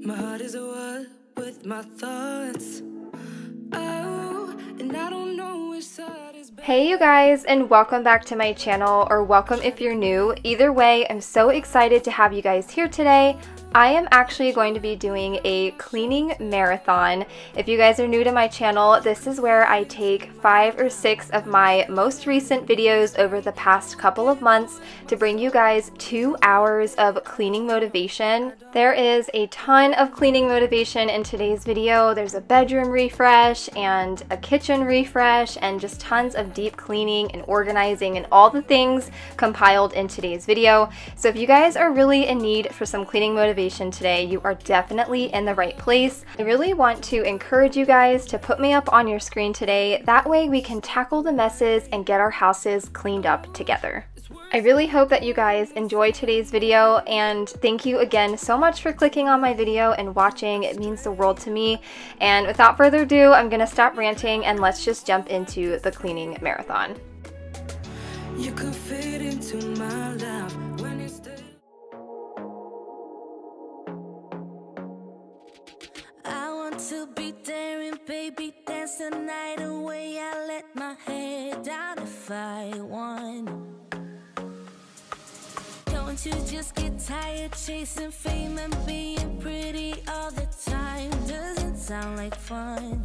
My heart is a what with my thoughts. Oh, and I don't know which side. Hey you guys and welcome back to my channel or welcome if you're new. Either way, I'm so excited to have you guys here today. I am actually going to be doing a cleaning marathon. If you guys are new to my channel, this is where I take five or six of my most recent videos over the past couple of months to bring you guys two hours of cleaning motivation. There is a ton of cleaning motivation in today's video. There's a bedroom refresh and a kitchen refresh and just tons of deep cleaning and organizing and all the things compiled in today's video. So if you guys are really in need for some cleaning motivation, today, you are definitely in the right place. I really want to encourage you guys to put me up on your screen today. That way we can tackle the messes and get our houses cleaned up together. I really hope that you guys enjoy today's video and thank you again so much for clicking on my video and watching. It means the world to me. And without further ado, I'm to stop ranting and let's just jump into the cleaning marathon. You could fit into my life when you stay. I want to be daring, baby, dance the night away. I let my head down if I won. Don't you just get tired chasing fame and being pretty all the time? Doesn't sound like fun.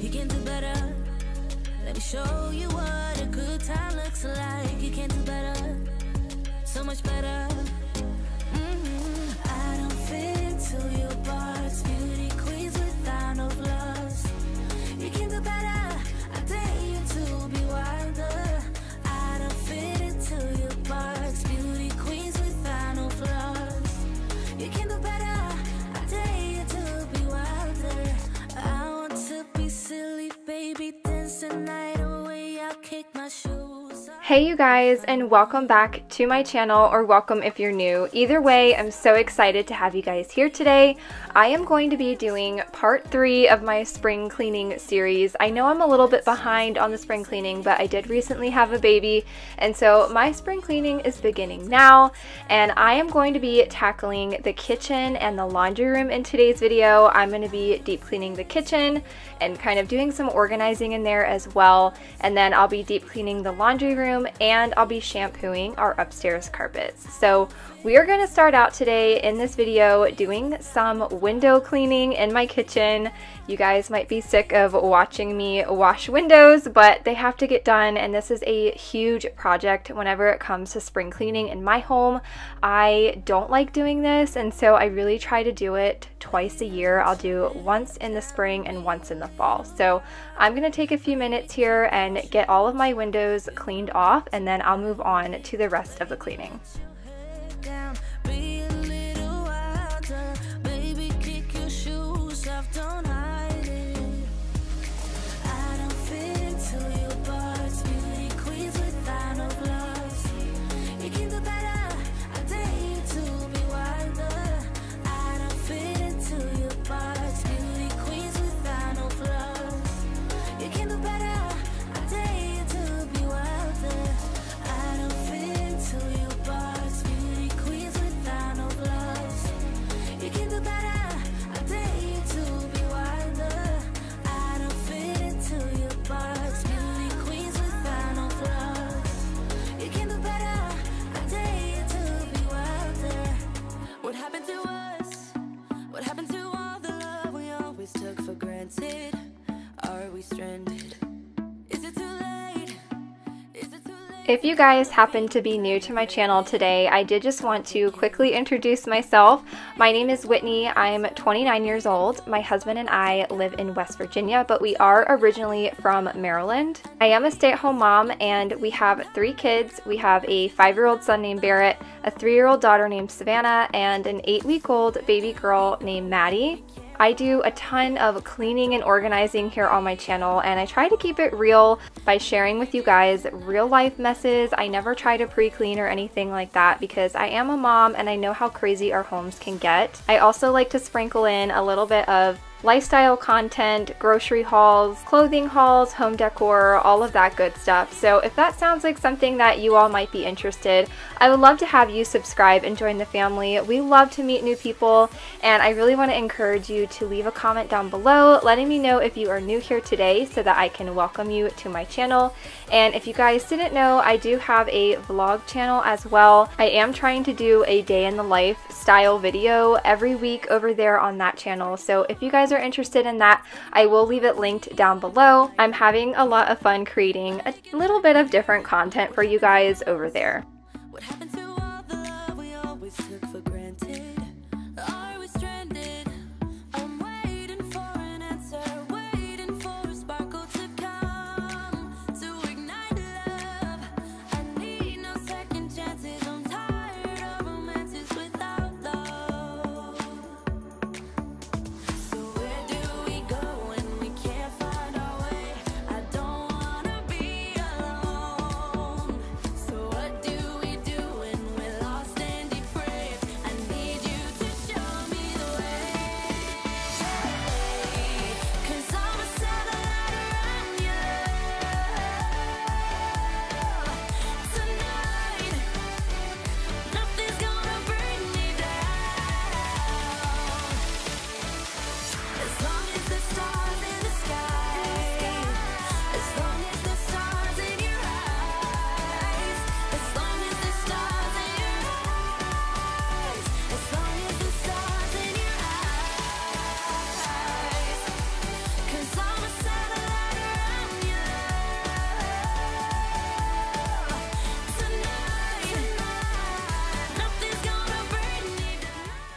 You can do better. Let me show you what a good time looks like. You can do better, so much better. Mhm. I don't fit into your box. Hey you guys and welcome back to my channel or welcome if you're new. Either way, I'm so excited to have you guys here today. I am going to be doing part three of my spring cleaning series. I know I'm a little bit behind on the spring cleaning, but I did recently have a baby and so my spring cleaning is beginning now and I am going to be tackling the kitchen and the laundry room in today's video. I'm going to be deep cleaning the kitchen and kind of doing some organizing in there as well and then I'll be deep cleaning the laundry room and I'll be shampooing our upstairs carpets. So we are going to start out today in this video doing some window cleaning in my kitchen. You guys might be sick of watching me wash windows, but they have to get done and this is a huge project whenever it comes to spring cleaning in my home. I don't like doing this and so I really try to do it twice a year. I'll do once in the spring and once in the fall. So I'm going to take a few minutes here and get all of my windows cleaned off and then I'll move on to the rest of the cleaning. Down, be If you guys happen to be new to my channel today, I did just want to quickly introduce myself. My name is Whitney. I'm 29 years old. My husband and I live in West Virginia, but we are originally from Maryland. I am a stay-at-home mom and we have three kids. We have a five-year-old son named Barrett, a three-year-old daughter named Savannah, and an eight-week-old baby girl named Maddie. I do a ton of cleaning and organizing here on my channel and I try to keep it real by sharing with you guys real life messes. I never try to pre-clean or anything like that because I am a mom and I know how crazy our homes can get. I also like to sprinkle in a little bit of lifestyle content, grocery hauls, clothing hauls, home decor, all of that good stuff. So if that sounds like something that you all might be interested, I would love to have you subscribe and join the family. We love to meet new people and I really want to encourage you to leave a comment down below letting me know if you are new here today so that I can welcome you to my channel. And if you guys didn't know, I do have a vlog channel as well. I am trying to do a day in the life style video every week over there on that channel. So if you guys are interested in that, I will leave it linked down below. I'm having a lot of fun creating a little bit of different content for you guys over there. What happened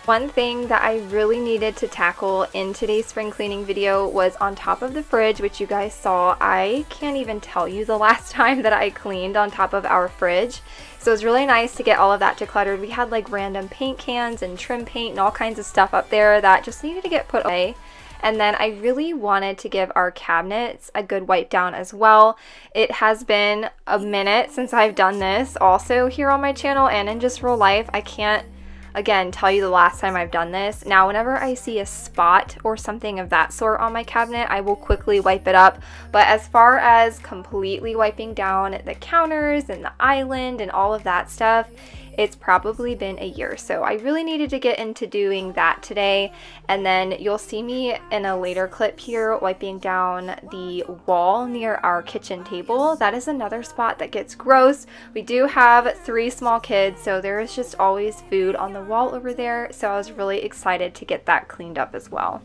One thing that I really needed to tackle in today's spring cleaning video was on top of the fridge, which you guys saw. I can't even tell you the last time that I cleaned on top of our fridge. So it was really nice to get all of that decluttered. We had like random paint cans and trim paint and all kinds of stuff up there that just needed to get put away. And then I really wanted to give our cabinets a good wipe down as well. It has been a minute since I've done this also here on my channel and in just real life. I can't again tell you the last time I've done this. Now whenever I see a spot or something of that sort on my cabinet, I will quickly wipe it up. But as far as completely wiping down the counters and the island and all of that stuff, it's probably been a year. So I really needed to get into doing that today. And then you'll see me in a later clip here wiping down the wall near our kitchen table. That is another spot that gets gross. We do have three small kids, so there is just always food on the wall over there. So I was really excited to get that cleaned up as well.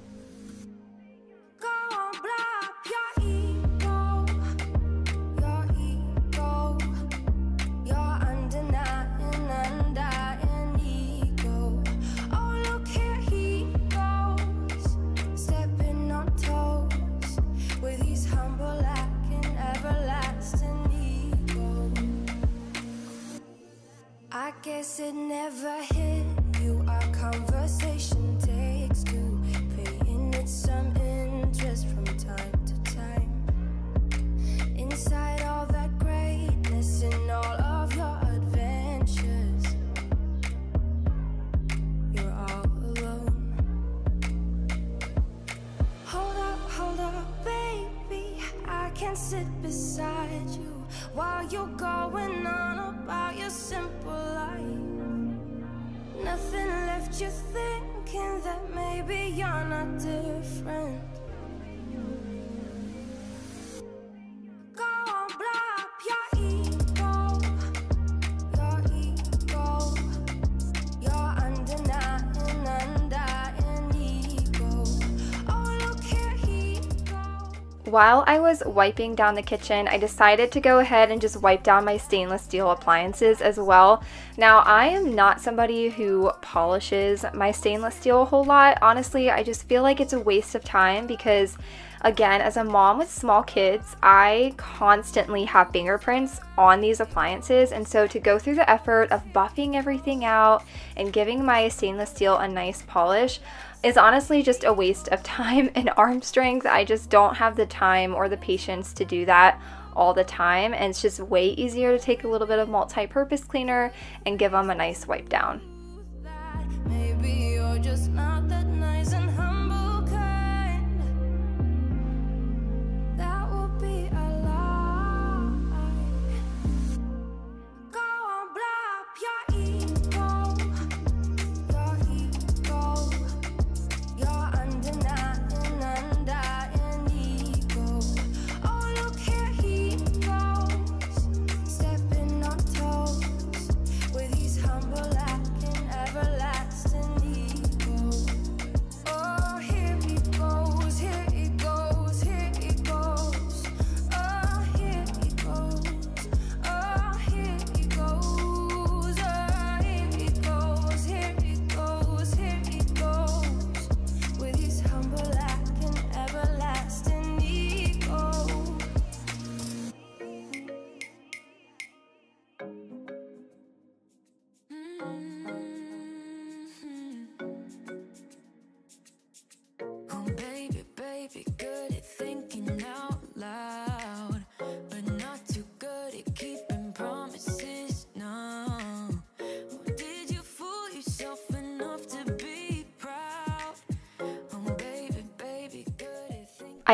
While I was wiping down the kitchen, I decided to go ahead and just wipe down my stainless steel appliances as well. Now, I am not somebody who polishes my stainless steel a whole lot. Honestly, I just feel like it's a waste of time because again, as a mom with small kids, I constantly have fingerprints on these appliances. And so to go through the effort of buffing everything out and giving my stainless steel a nice polish is honestly just a waste of time and arm strength. I just don't have the time or the patience to do that all the time. And it's just way easier to take a little bit of multi-purpose cleaner and give them a nice wipe down.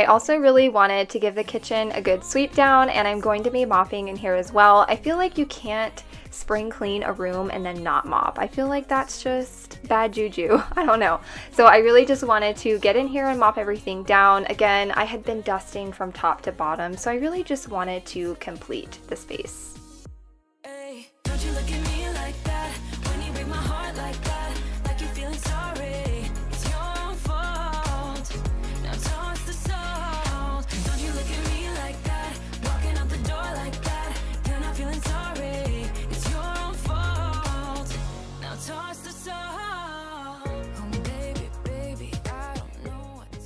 I also really wanted to give the kitchen a good sweep down and I'm going to be mopping in here as well. I feel like you can't spring clean a room and then not mop. I feel like that's just bad juju. I don't know. So I really just wanted to get in here and mop everything down. Again, I had been dusting from top to bottom, so I really just wanted to complete the space. Hey,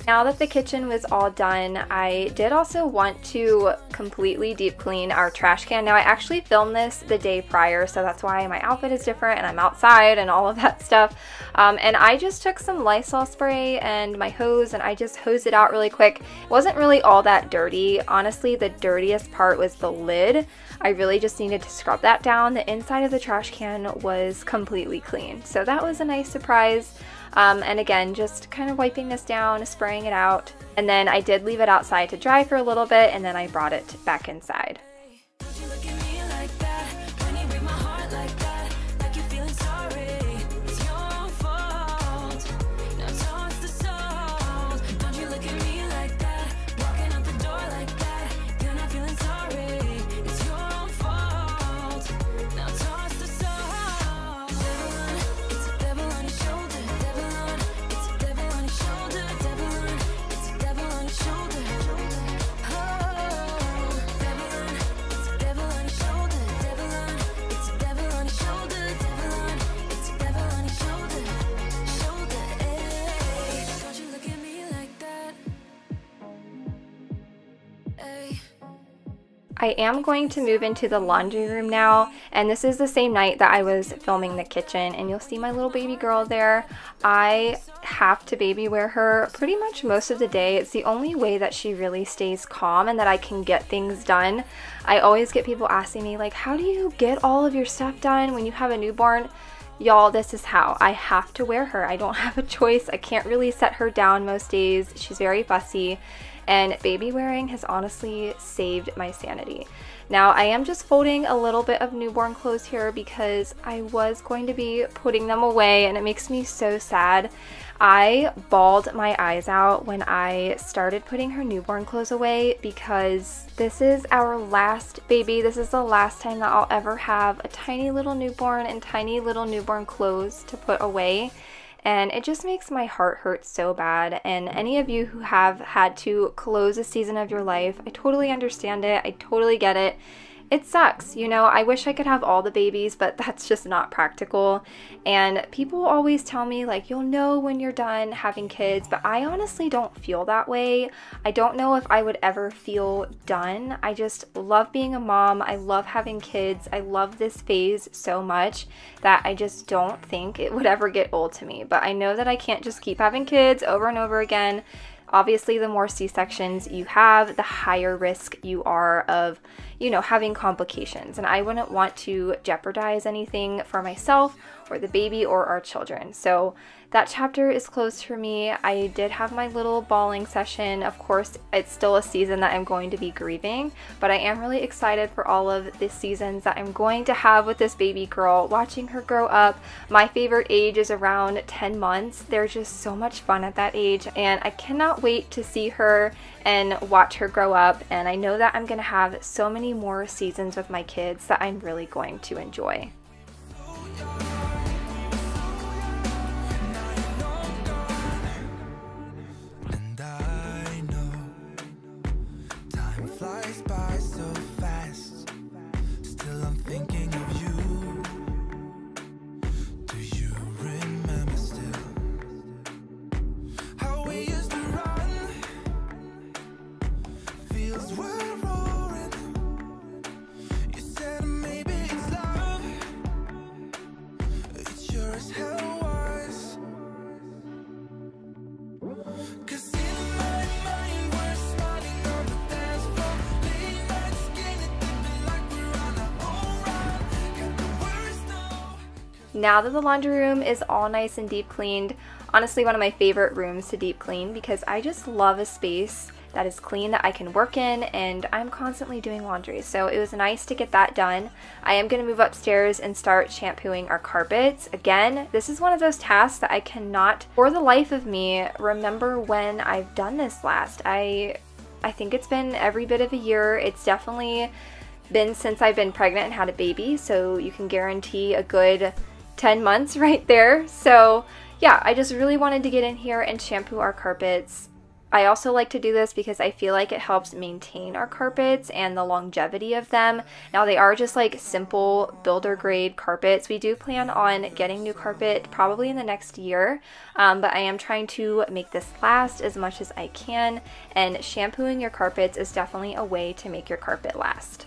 Now that the kitchen was all done, I did also want to completely deep clean our trash can. Now I actually filmed this the day prior, so that's why my outfit is different and I'm outside and all of that stuff. Um, and I just took some Lysol spray and my hose and I just hosed it out really quick. It wasn't really all that dirty. Honestly, the dirtiest part was the lid. I really just needed to scrub that down. The inside of the trash can was completely clean. So that was a nice surprise. Um, and again, just kind of wiping this down, spraying it out. And then I did leave it outside to dry for a little bit and then I brought it back inside. I am going to move into the laundry room now, and this is the same night that I was filming the kitchen, and you'll see my little baby girl there. I have to baby wear her pretty much most of the day. It's the only way that she really stays calm and that I can get things done. I always get people asking me, like, how do you get all of your stuff done when you have a newborn? Y'all, this is how. I have to wear her. I don't have a choice. I can't really set her down most days. She's very fussy and baby wearing has honestly saved my sanity. Now I am just folding a little bit of newborn clothes here because I was going to be putting them away and it makes me so sad. I bawled my eyes out when I started putting her newborn clothes away because this is our last baby. This is the last time that I'll ever have a tiny little newborn and tiny little newborn clothes to put away and it just makes my heart hurt so bad. And any of you who have had to close a season of your life, I totally understand it. I totally get it. It sucks, you know. I wish I could have all the babies, but that's just not practical. And people always tell me, like, you'll know when you're done having kids, but I honestly don't feel that way. I don't know if I would ever feel done. I just love being a mom. I love having kids. I love this phase so much that I just don't think it would ever get old to me. But I know that I can't just keep having kids over and over again. Obviously, the more C sections you have, the higher risk you are of, you know, having complications. And I wouldn't want to jeopardize anything for myself or the baby or our children. So that chapter is closed for me. I did have my little bawling session. Of course, it's still a season that I'm going to be grieving, but I am really excited for all of the seasons that I'm going to have with this baby girl, watching her grow up. My favorite age is around 10 months. They're just so much fun at that age, and I cannot wait to see her and watch her grow up. And I know that I'm going to have so many more seasons with my kids that I'm really going to enjoy. Flies by Now that the laundry room is all nice and deep cleaned, honestly one of my favorite rooms to deep clean because I just love a space that is clean that I can work in, and I'm constantly doing laundry. So it was nice to get that done. I am going to move upstairs and start shampooing our carpets. Again, this is one of those tasks that I cannot, for the life of me, remember when I've done this last. I, I think it's been every bit of a year. It's definitely been since I've been pregnant and had a baby, so you can guarantee a good 10 months right there. So yeah, I just really wanted to get in here and shampoo our carpets. I also like to do this because I feel like it helps maintain our carpets and the longevity of them. Now they are just like simple builder grade carpets. We do plan on getting new carpet probably in the next year, um, but I am trying to make this last as much as I can and shampooing your carpets is definitely a way to make your carpet last.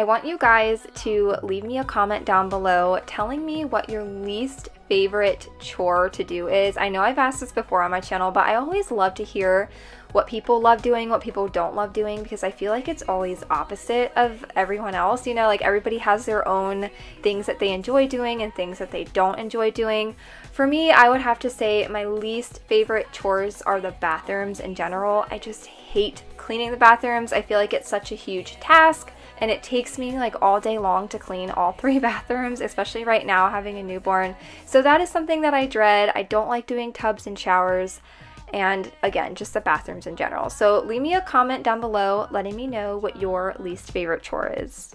I want you guys to leave me a comment down below telling me what your least favorite chore to do is. I know I've asked this before on my channel, but I always love to hear what people love doing, what people don't love doing, because I feel like it's always opposite of everyone else. You know, like everybody has their own things that they enjoy doing and things that they don't enjoy doing. For me, I would have to say my least favorite chores are the bathrooms in general. I just hate cleaning the bathrooms. I feel like it's such a huge task and it takes me like all day long to clean all three bathrooms, especially right now having a newborn. So that is something that I dread. I don't like doing tubs and showers and again, just the bathrooms in general. So leave me a comment down below letting me know what your least favorite chore is.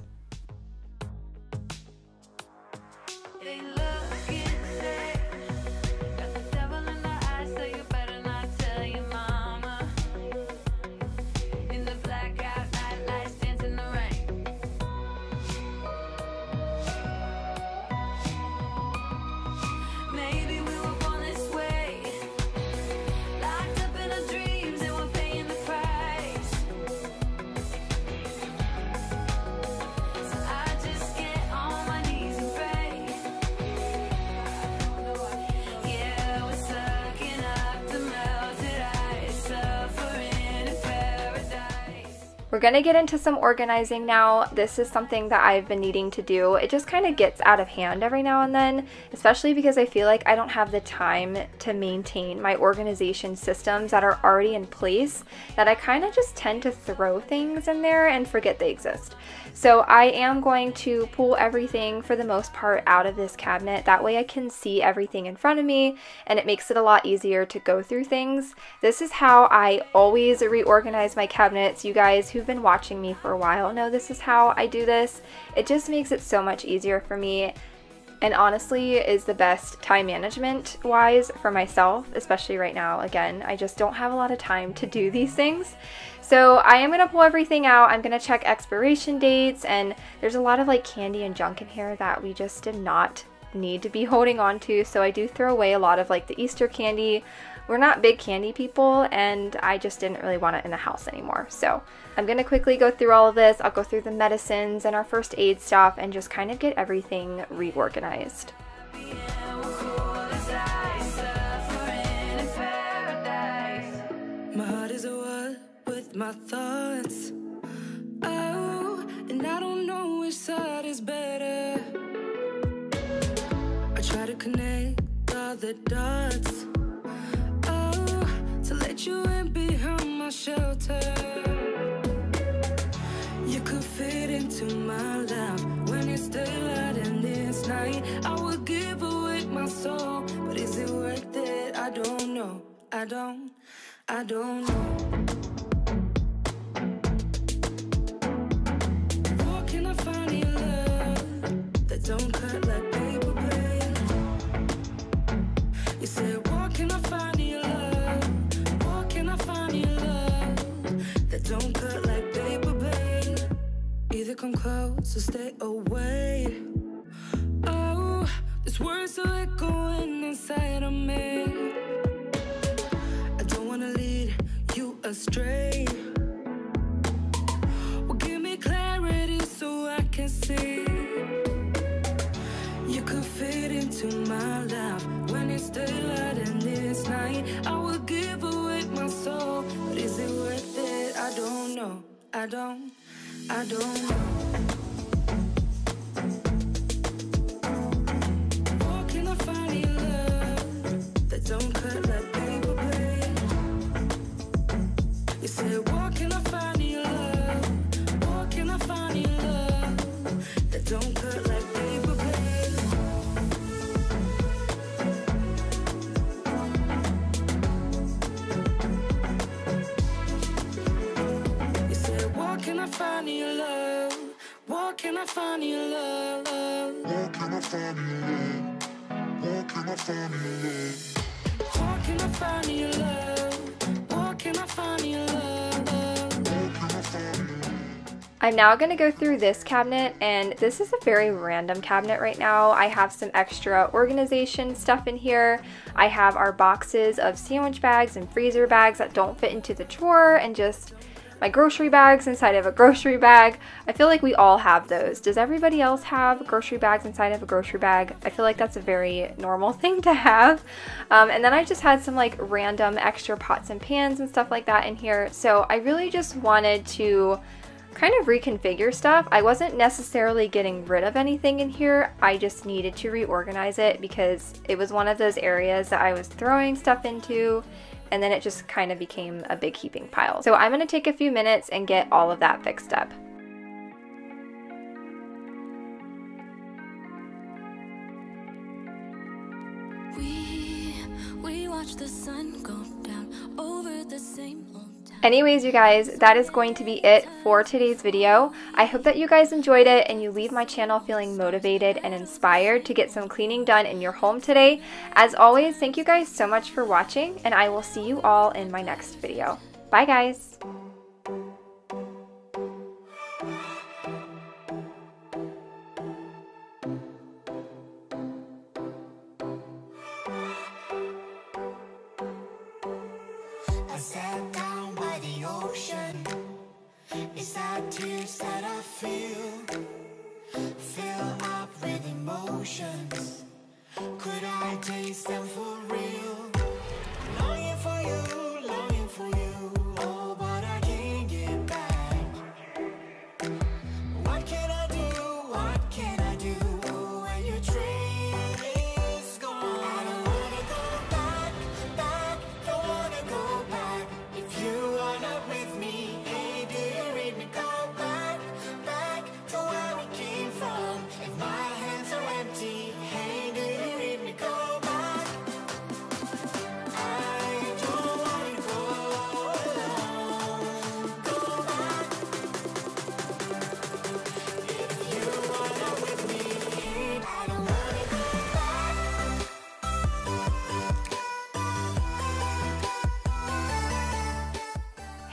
We're gonna get into some organizing now. This is something that I've been needing to do. It just kind of gets out of hand every now and then, especially because I feel like I don't have the time to maintain my organization systems that are already in place, that I kind of just tend to throw things in there and forget they exist. So I am going to pull everything for the most part out of this cabinet. That way I can see everything in front of me and it makes it a lot easier to go through things. This is how I always reorganize my cabinets. You guys who've been watching me for a while know this is how I do this. It just makes it so much easier for me and honestly is the best time management wise for myself, especially right now. Again, I just don't have a lot of time to do these things. So I am gonna pull everything out. I'm gonna check expiration dates and there's a lot of like candy and junk in here that we just did not need to be holding on to. So I do throw away a lot of like the Easter candy. We're not big candy people and I just didn't really want it in the house anymore. So I'm gonna quickly go through all of this. I'll go through the medicines and our first aid stuff and just kind of get everything reorganized. My thoughts. Oh, and I don't know which side is better. I try to connect all the dots. To let you in behind my shelter. You could fit into my life when it's out in this night, I would give away my soul. But is it worth it? I don't know. I don't. I don't know. Where can I find your love that don't cut like paper blade? You said, Either come close or stay away. Oh, these words are echoing inside of me. I don't wanna lead you astray. Well, give me clarity so I can see. You could fit into my life when it's daylight in this night. I would give away my soul, but is it worth it? I don't know. I don't. I don't know. Love that don't find your love? Where can I find your love? Where can I find your love? Where can I find your love? Where can I find your love? Where can I find your love? Where can I find your love? I'm now going to go through this cabinet and this is a very random cabinet right now. I have some extra organization stuff in here. I have our boxes of sandwich bags and freezer bags that don't fit into the drawer and just my grocery bags inside of a grocery bag. I feel like we all have those. Does everybody else have grocery bags inside of a grocery bag? I feel like that's a very normal thing to have. Um, and then I just had some like random extra pots and pans and stuff like that in here. So I really just wanted to kind of reconfigure stuff. I wasn't necessarily getting rid of anything in here. I just needed to reorganize it because it was one of those areas that I was throwing stuff into and then it just kind of became a big heaping pile. So I'm gonna take a few minutes and get all of that fixed up. Anyways, you guys, that is going to be it for today's video. I hope that you guys enjoyed it and you leave my channel feeling motivated and inspired to get some cleaning done in your home today. As always, thank you guys so much for watching and I will see you all in my next video. Bye guys!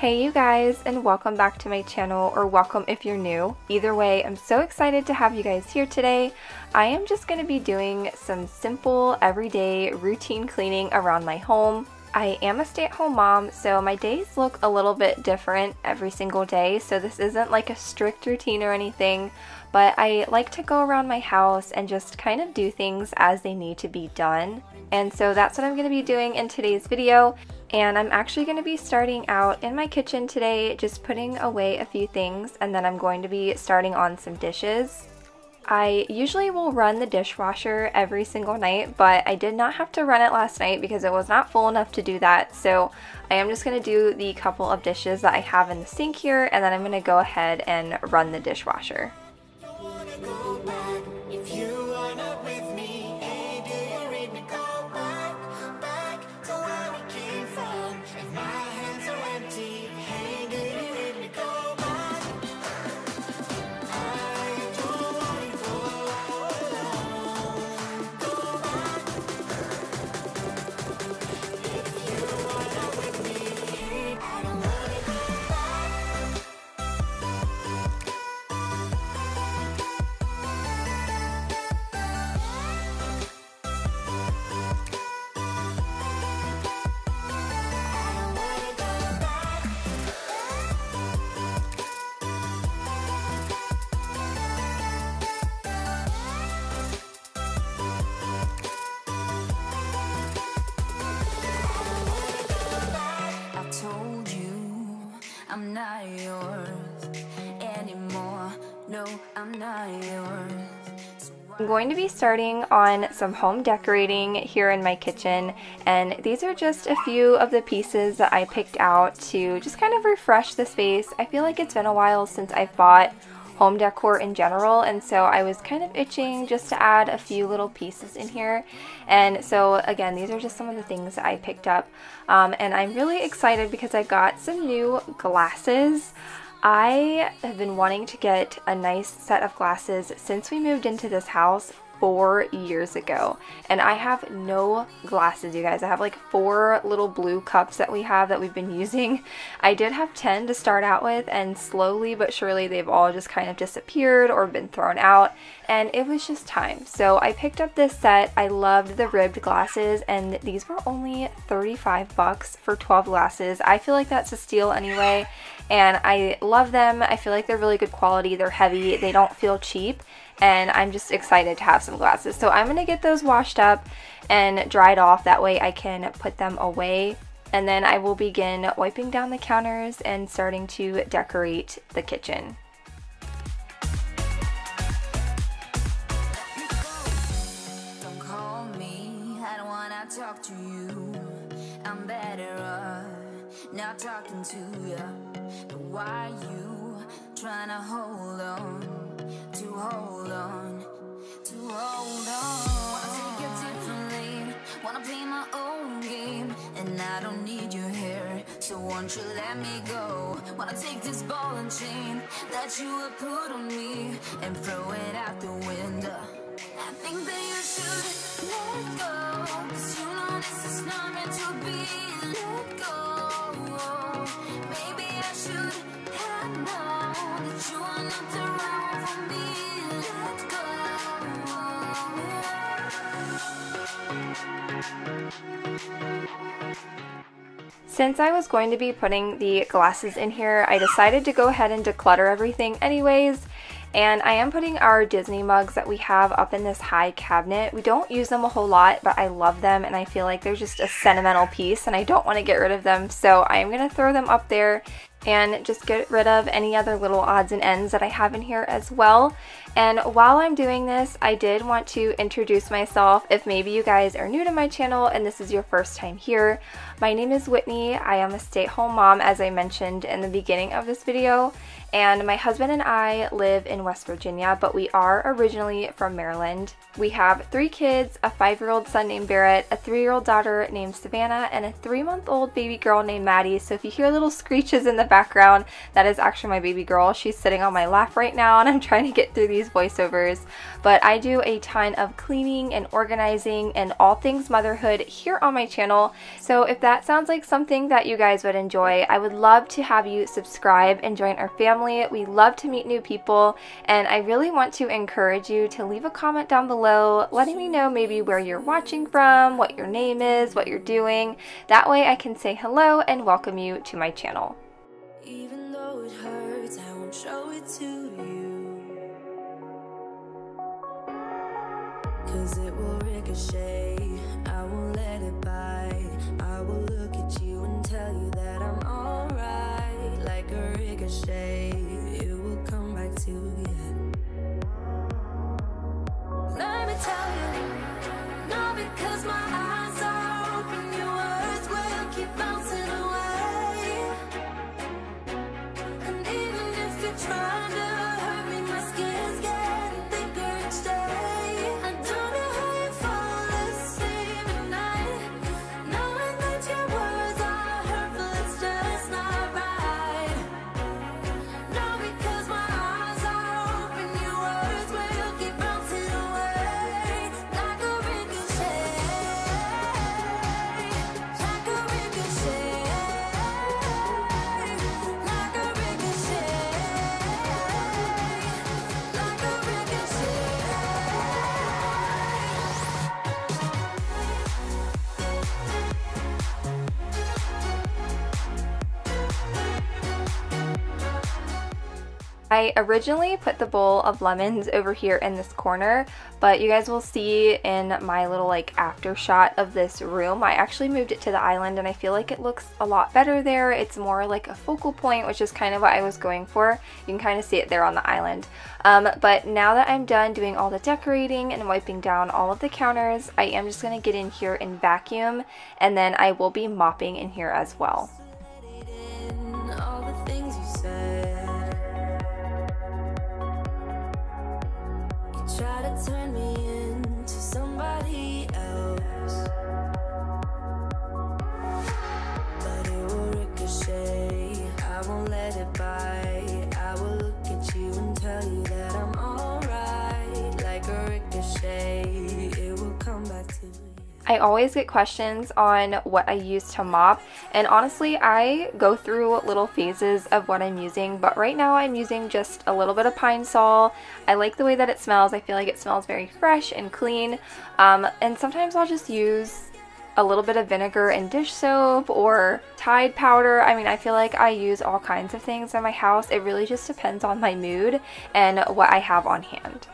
Hey you guys and welcome back to my channel or welcome if you're new. Either way, I'm so excited to have you guys here today. I am just going to be doing some simple everyday routine cleaning around my home. I am a stay-at-home mom, so my days look a little bit different every single day, so this isn't like a strict routine or anything, but I like to go around my house and just kind of do things as they need to be done. And so that's what I'm going to be doing in today's video. And I'm actually going to be starting out in my kitchen today, just putting away a few things, and then I'm going to be starting on some dishes. I usually will run the dishwasher every single night, but I did not have to run it last night because it was not full enough to do that. So I am just going to do the couple of dishes that I have in the sink here, and then I'm going to go ahead and run the dishwasher. Going to be starting on some home decorating here in my kitchen and these are just a few of the pieces that I picked out to just kind of refresh the space. I feel like it's been a while since I've bought home decor in general and so I was kind of itching just to add a few little pieces in here and so again these are just some of the things that I picked up um, and I'm really excited because I got some new glasses. I have been wanting to get a nice set of glasses since we moved into this house four years ago. And I have no glasses you guys. I have like four little blue cups that we have that we've been using. I did have 10 to start out with and slowly but surely they've all just kind of disappeared or been thrown out. And it was just time. So I picked up this set. I loved the ribbed glasses and these were only 35 bucks for 12 glasses. I feel like that's a steal anyway and I love them. I feel like they're really good quality. They're heavy. They don't feel cheap and I'm just excited to have some glasses. So I'm going to get those washed up and dried off. That way I can put them away. And then I will begin wiping down the counters and starting to decorate the kitchen. Not talking to you. You trying to hold on, to hold on, to hold on? Wanna take it wanna play my own game, and I don't need your hair, so won't you let me go? Wanna take this ball and chain that you have put on me and throw it out the window. I think that you should let go. Cause you know this is not meant to be Since I was going to be putting the glasses in here, I decided to go ahead and declutter everything anyways. And I am putting our Disney mugs that we have up in this high cabinet. We don't use them a whole lot, but I love them and I feel like they're just a sentimental piece and I don't want to get rid of them. So I am going to throw them up there and just get rid of any other little odds and ends that I have in here as well. And while I'm doing this, I did want to introduce myself if maybe you guys are new to my channel and this is your first time here. My name is Whitney. I am a stay-at-home mom as I mentioned in the beginning of this video and my husband and I live in West Virginia, but we are originally from Maryland. We have three kids, a five-year-old son named Barrett, a three-year-old daughter named Savannah, and a three-month-old baby girl named Maddie. So if you hear little screeches in the background, that is actually my baby girl. She's sitting on my lap right now, and I'm trying to get through these voiceovers. But I do a ton of cleaning and organizing and all things motherhood here on my channel. So if that sounds like something that you guys would enjoy, I would love to have you subscribe and join our family. We love to meet new people, and I really want to encourage you to leave a comment down below letting me know maybe where you're watching from, what your name is, what you're doing. That way I can say hello and welcome you to my channel. Even though it hurts, I won't show it to Cause it will ricochet. I won't let it bite. I will look at you and tell you that I'm alright. Like a ricochet, it will come back to you. Let me tell you, because my eyes are open, your words will keep bouncing away. And even if trying to I originally put the bowl of lemons over here in this corner, but you guys will see in my little like after shot of this room, I actually moved it to the island and I feel like it looks a lot better there. It's more like a focal point, which is kind of what I was going for. You can kind of see it there on the island. Um, but now that I'm done doing all the decorating and wiping down all of the counters, I am just going to get in here and vacuum and then I will be mopping in here as well. Try to turn me into I always get questions on what I use to mop, and honestly, I go through little phases of what I'm using, but right now I'm using just a little bit of Pine Sol. I like the way that it smells. I feel like it smells very fresh and clean, um, and sometimes I'll just use a little bit of vinegar and dish soap or Tide powder. I mean, I feel like I use all kinds of things in my house. It really just depends on my mood and what I have on hand.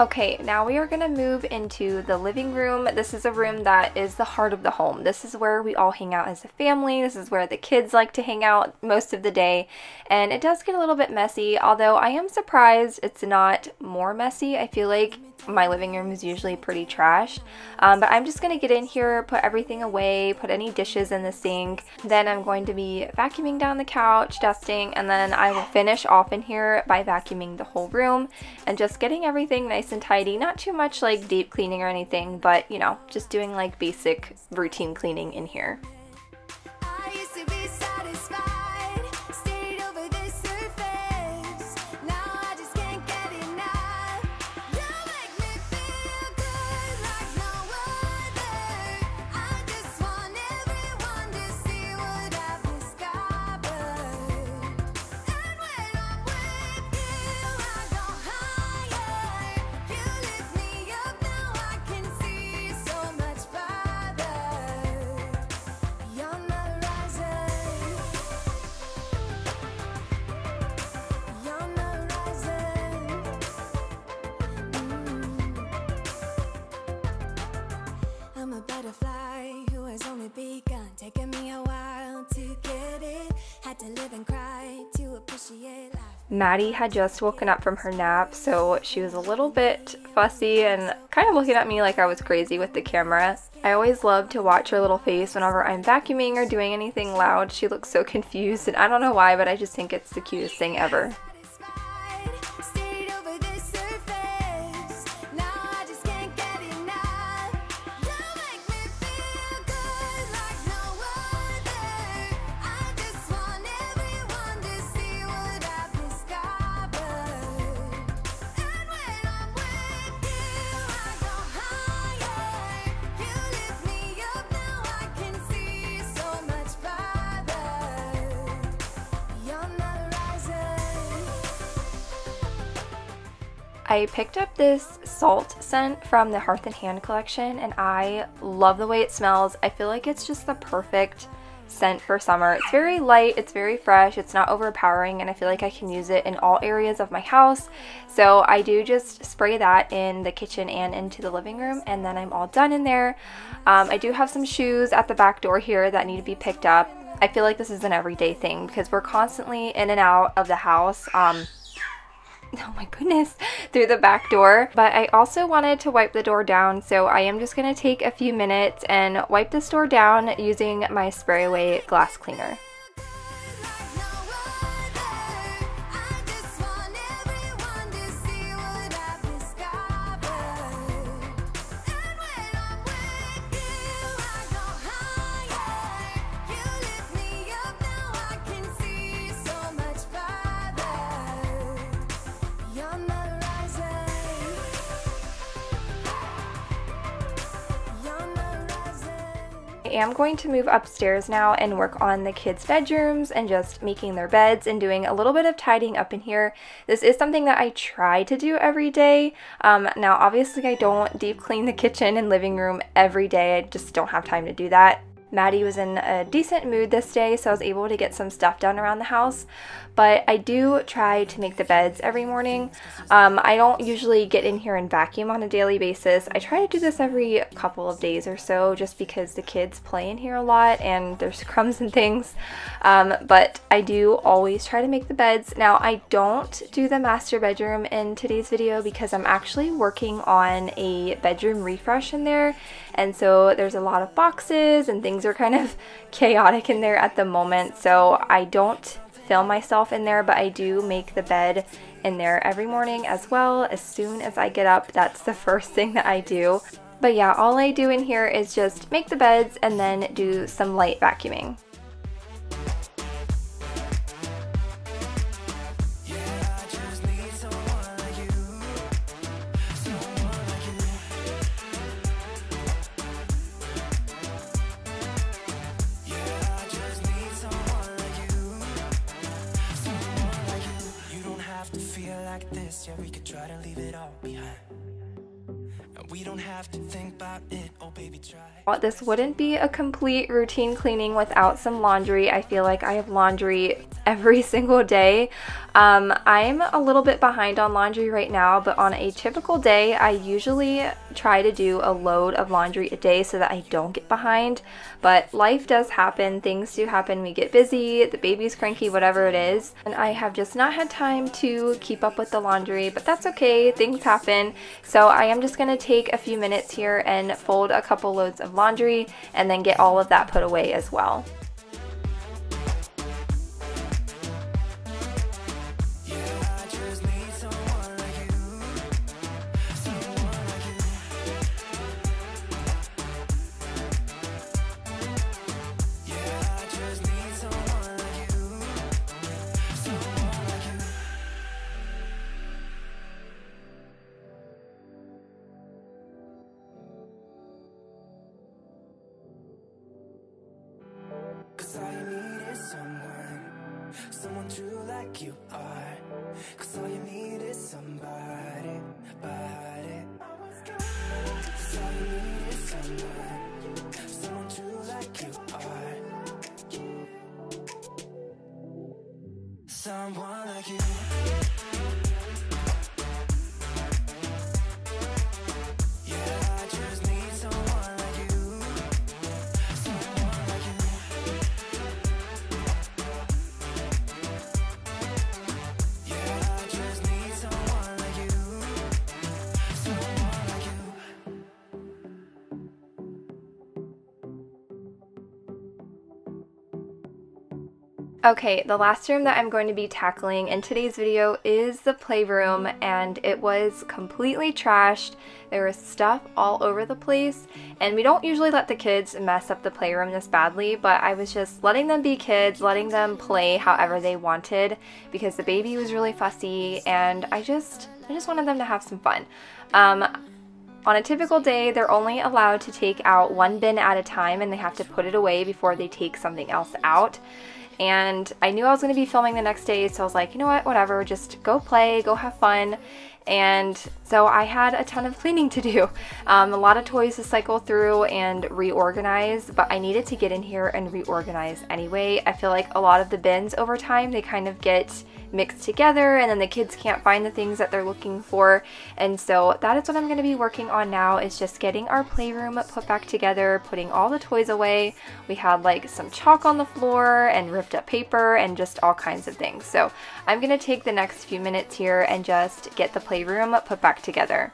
Okay, now we are to move into the living room. This is a room that is the heart of the home. This is where we all hang out as a family. This is where the kids like to hang out most of the day. And it does get a little bit messy, although I am surprised it's not more messy. I feel like my living room is usually pretty trashed. Um, but I'm just going to get in here, put everything away, put any dishes in the sink. Then I'm going to be vacuuming down the couch, dusting, and then I will finish off in here by vacuuming the whole room and just getting everything nice and tidy. Not too much like deep cleaning or anything, but you know, just doing like basic routine cleaning in here. Only begun. Taking me a while to get it. Had to live and cry to appreciate life. Maddie had just woken up from her nap, so she was a little bit fussy and kind of looking at me like I was crazy with the camera. I always love to watch her little face whenever I'm vacuuming or doing anything loud. She looks so confused, and I don't know why, but I just think it's the cutest thing ever. I picked up this salt scent from the Hearth and Hand collection and I love the way it smells. I feel like it's just the perfect scent for summer. It's very light, it's very fresh, it's not overpowering, and I feel like I can use it in all areas of my house. So I do just spray that in the kitchen and into the living room, and then I'm all done in there. Um, I do have some shoes at the back door here that need to be picked up. I feel like this is an everyday thing because we're constantly in and out of the house. Um, oh my goodness, through the back door. But I also wanted to wipe the door down, so I am just gonna take a few minutes and wipe this door down using my Sprayway glass cleaner. Am going to move upstairs now and work on the kids' bedrooms and just making their beds and doing a little bit of tidying up in here. This is something that I try to do every day. Um, now, obviously, I don't deep clean the kitchen and living room every day. I just don't have time to do that. Maddie was in a decent mood this day, so I was able to get some stuff done around the house. But I do try to make the beds every morning. Um, I don't usually get in here and vacuum on a daily basis. I try to do this every couple of days or so just because the kids play in here a lot and there's crumbs and things. Um, but I do always try to make the beds. Now, I don't do the master bedroom in today's video because I'm actually working on a bedroom refresh in there. And so there's a lot of boxes and things are kind of chaotic in there at the moment. So I don't film myself in there, but I do make the bed in there every morning as well. As soon as I get up, that's the first thing that I do. But yeah, all I do in here is just make the beds and then do some light vacuuming. Like this. Yeah, we could try to leave it all behind. We don't have to think about it. Oh, baby, try. This wouldn't be a complete routine cleaning without some laundry. I feel like I have laundry every single day. Um, I'm a little bit behind on laundry right now, but on a typical day, I usually try to do a load of laundry a day so that I don't get behind. But life does happen, things do happen. We get busy, the baby's cranky, whatever it is. And I have just not had time to keep up with the laundry, but that's okay, things happen. So I am just gonna take a few minutes here and fold a couple loads of laundry and then get all of that put away as well. Like you are. Cause Okay, the last room that I'm going to be tackling in today's video is the playroom and it was completely trashed. There was stuff all over the place and we don't usually let the kids mess up the playroom this badly, but I was just letting them be kids, letting them play however they wanted because the baby was really fussy and I just I just wanted them to have some fun. Um, on a typical day, they're only allowed to take out one bin at a time and they have to put it away before they take something else out. And I knew I was going to be filming the next day, so I was like, you know what, whatever, just go play, go have fun. and so I had a ton of cleaning to do. Um, a lot of toys to cycle through and reorganize, but I needed to get in here and reorganize anyway. I feel like a lot of the bins over time, they kind of get mixed together and then the kids can't find the things that they're looking for. And so that is what I'm going to be working on now is just getting our playroom put back together, putting all the toys away. We had like some chalk on the floor and ripped up paper and just all kinds of things. So I'm going to take the next few minutes here and just get the playroom put back together.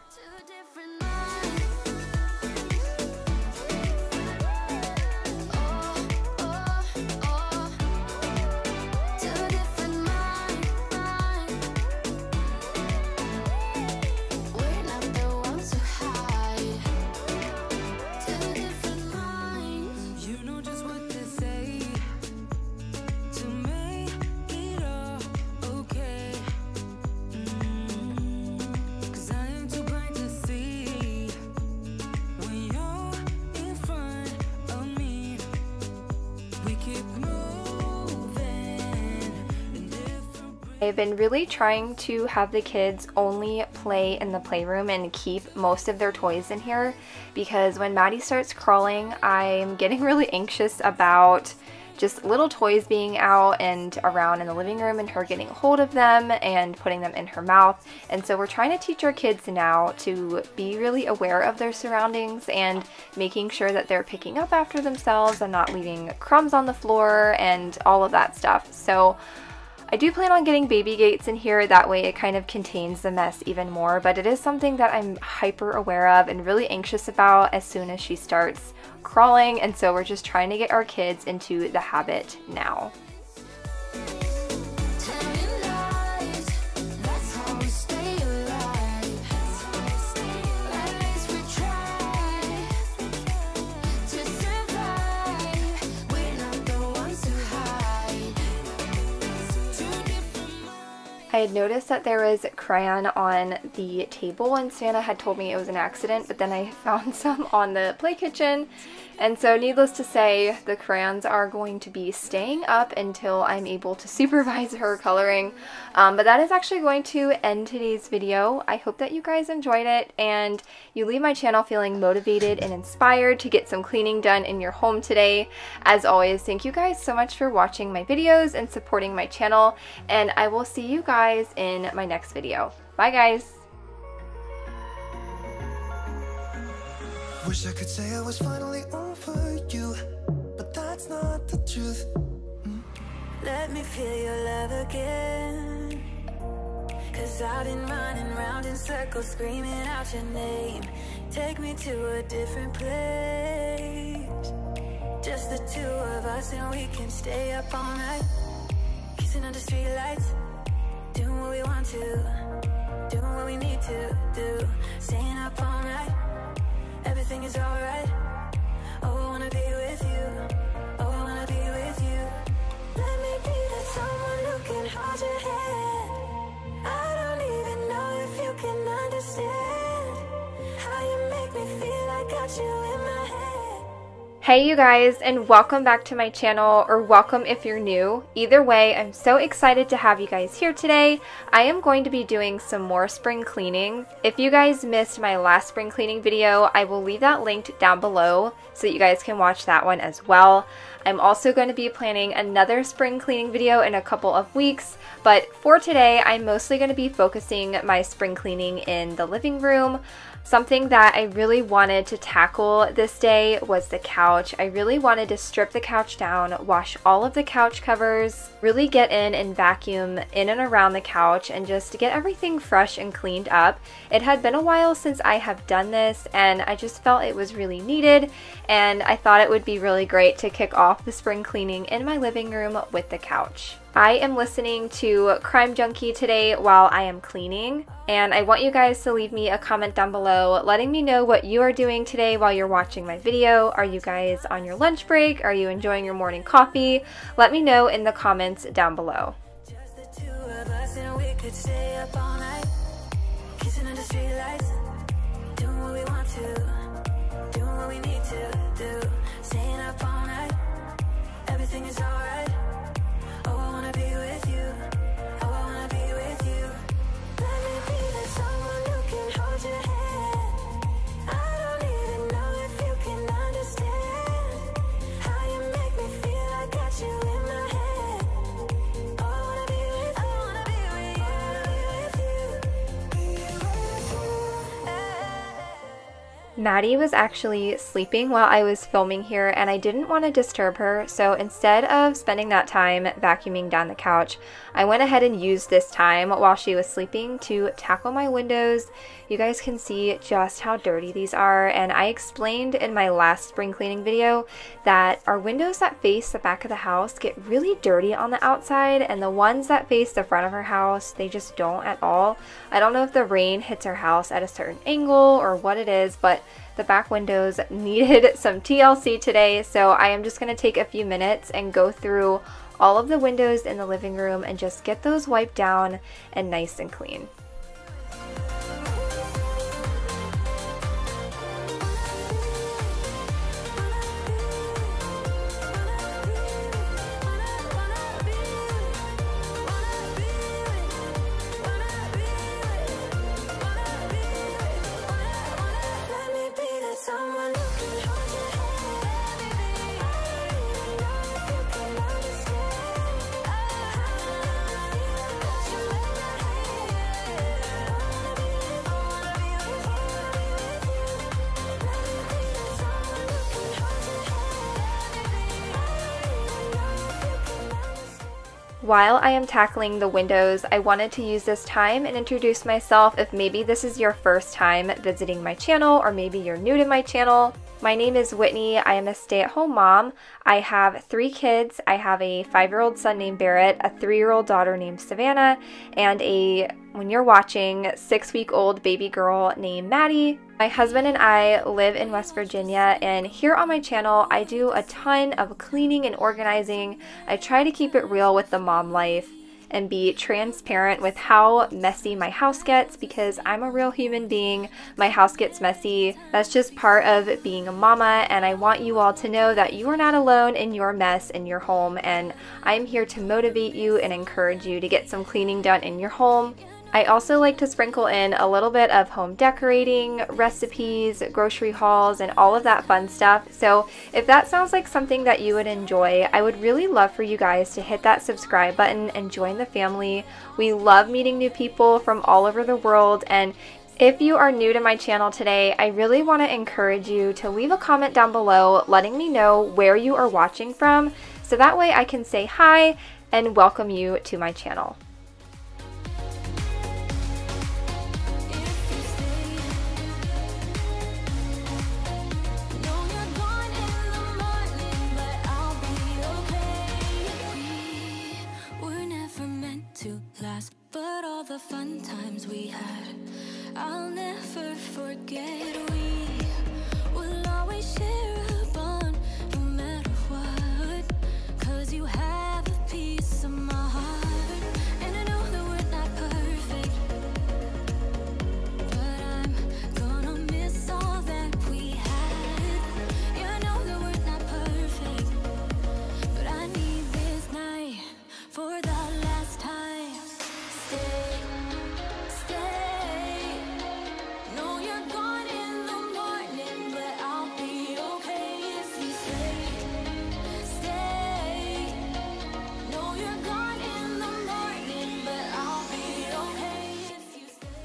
I've been really trying to have the kids only play in the playroom and keep most of their toys in here because when Maddie starts crawling, I'm getting really anxious about just little toys being out and around in the living room and her getting hold of them and putting them in her mouth. And so we're trying to teach our kids now to be really aware of their surroundings and making sure that they're picking up after themselves and not leaving crumbs on the floor and all of that stuff. So I do plan on getting baby gates in here, that way it kind of contains the mess even more, but it is something that I'm hyper aware of and really anxious about as soon as she starts crawling, and so we're just trying to get our kids into the habit now. I had noticed that there was crayon on the table and Santa had told me it was an accident, but then I found some on the play kitchen. And so needless to say, the crayons are going to be staying up until I'm able to supervise her coloring. Um, but that is actually going to end today's video. I hope that you guys enjoyed it and you leave my channel feeling motivated and inspired to get some cleaning done in your home today. As always, thank you guys so much for watching my videos and supporting my channel. And I will see you guys in my next video. Bye guys! Wish I could say I was finally over you, but that's not the truth. Let me feel your love again. Cause I've been running round in circles, screaming out your name. Take me to a different place. Just the two of us, and we can stay up all night. Kissing under streetlights, doing what we want to, doing what we need to do. Staying up all night, everything is alright. Oh, I wanna be with you. Oh, I wanna be with you. Let me be that someone who can hold your hand. I don't even know if you can understand how you make me feel. I got you in my. Hey you guys and welcome back to my channel or welcome if you're new. Either way, I'm so excited to have you guys here today. I am going to be doing some more spring cleaning. If you guys missed my last spring cleaning video, I will leave that linked down below so that you guys can watch that one as well. I'm also going to be planning another spring cleaning video in a couple of weeks, but for today, I'm mostly going to be focusing my spring cleaning in the living room. Something that I really wanted to tackle this day was the couch. I really wanted to strip the couch down, wash all of the couch covers, really get in and vacuum in and around the couch and just get everything fresh and cleaned up. It had been a while since I have done this and I just felt it was really needed and I thought it would be really great to kick off the spring cleaning in my living room with the couch. I am listening to Crime Junkie today while I am cleaning, and I want you guys to leave me a comment down below letting me know what you are doing today while you're watching my video. Are you guys on your lunch break? Are you enjoying your morning coffee? Let me know in the comments down below. Just the two of us, and we could stay up all night. Kissing under streetlights, Maddie was actually sleeping while I was filming here and I didn't want to disturb her, so instead of spending that time vacuuming down the couch, I went ahead and used this time while she was sleeping to tackle my windows. You guys can see just how dirty these are and I explained in my last spring cleaning video that our windows that face the back of the house get really dirty on the outside and the ones that face the front of our house, they just don't at all. I don't know if the rain hits our house at a certain angle or what it is, but the back windows needed some TLC today, so I am just going to take a few minutes and go through all of the windows in the living room and just get those wiped down and nice and clean. While I am tackling the windows, I wanted to use this time and introduce myself if maybe this is your first time visiting my channel or maybe you're new to my channel. My name is Whitney. I am a stay at home mom. I have three kids. I have a five year old son named Barrett, a three year old daughter named Savannah, and a, when you're watching, six week old baby girl named Maddie. My husband and I live in West Virginia, and here on my channel, I do a ton of cleaning and organizing. I try to keep it real with the mom life and be transparent with how messy my house gets because I'm a real human being. My house gets messy. That's just part of being a mama, and I want you all to know that you are not alone in your mess in your home, and I'm here to motivate you and encourage you to get some cleaning done in your home. I also like to sprinkle in a little bit of home decorating, recipes, grocery hauls, and all of that fun stuff. So, if that sounds like something that you would enjoy, I would really love for you guys to hit that subscribe button and join the family. We love meeting new people from all over the world, and if you are new to my channel today, I really want to encourage you to leave a comment down below letting me know where you are watching from so that way I can say hi and welcome you to my channel. But all the fun times we had, I'll never forget. We will always share a bond, no matter what. 'Cause you have a piece of my heart, and I know that we're not perfect. But I'm gonna miss all that we had. Yeah, I know that we're not perfect, but I need this night for the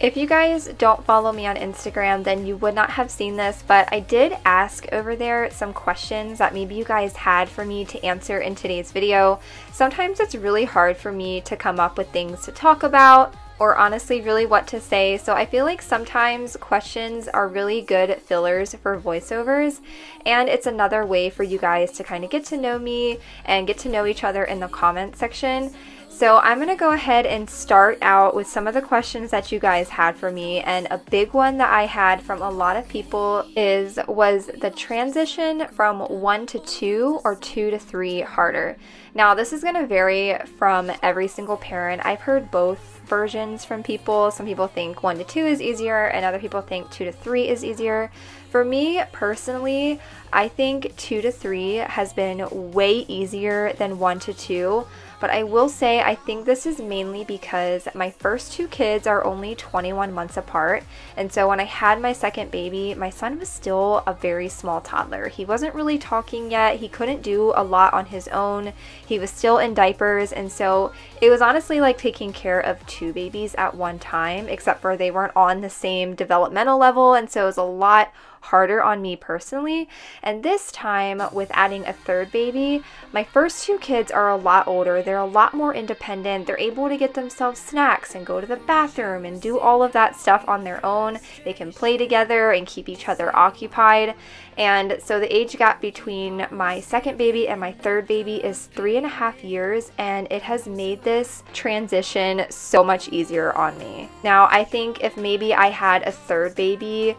If you guys don't follow me on Instagram, then you would not have seen this, but I did ask over there some questions that maybe you guys had for me to answer in today's video. Sometimes it's really hard for me to come up with things to talk about or honestly really what to say. So I feel like sometimes questions are really good fillers for voiceovers and it's another way for you guys to kind of get to know me and get to know each other in the comment section. So I'm going to go ahead and start out with some of the questions that you guys had for me and a big one that I had from a lot of people is was the transition from 1 to 2 or 2 to 3 harder. Now this is going to vary from every single parent. I've heard both versions from people. Some people think 1 to 2 is easier and other people think 2 to 3 is easier. For me personally, I think two to three has been way easier than one to two. But I will say, I think this is mainly because my first two kids are only 21 months apart. And so when I had my second baby, my son was still a very small toddler. He wasn't really talking yet, he couldn't do a lot on his own, he was still in diapers. And so it was honestly like taking care of two babies at one time, except for they weren't on the same developmental level. And so it was a lot harder on me personally. And this time, with adding a third baby, my first two kids are a lot older. They're a lot more independent. They're able to get themselves snacks and go to the bathroom and do all of that stuff on their own. They can play together and keep each other occupied. And so the age gap between my second baby and my third baby is three and a half years, and it has made this transition so much easier on me. Now, I think if maybe I had a third baby,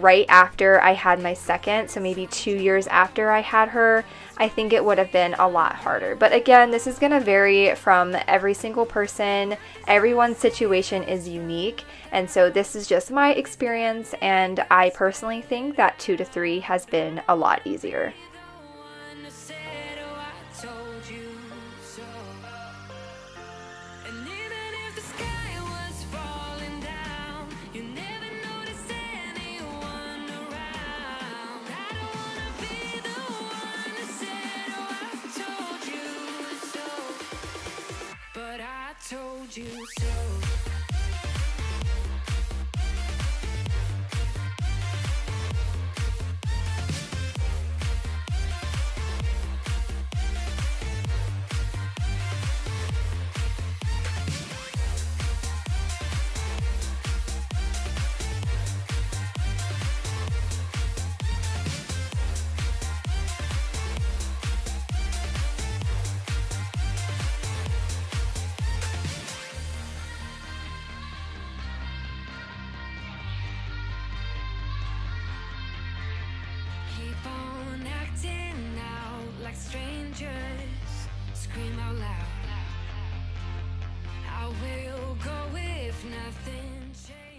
right after I had my second, so maybe two years after I had her, I think it would have been a lot harder. But again, this is to vary from every single person. Everyone's situation is unique. And so this is just my experience, and I personally think that two to three has been a lot easier. Told you so.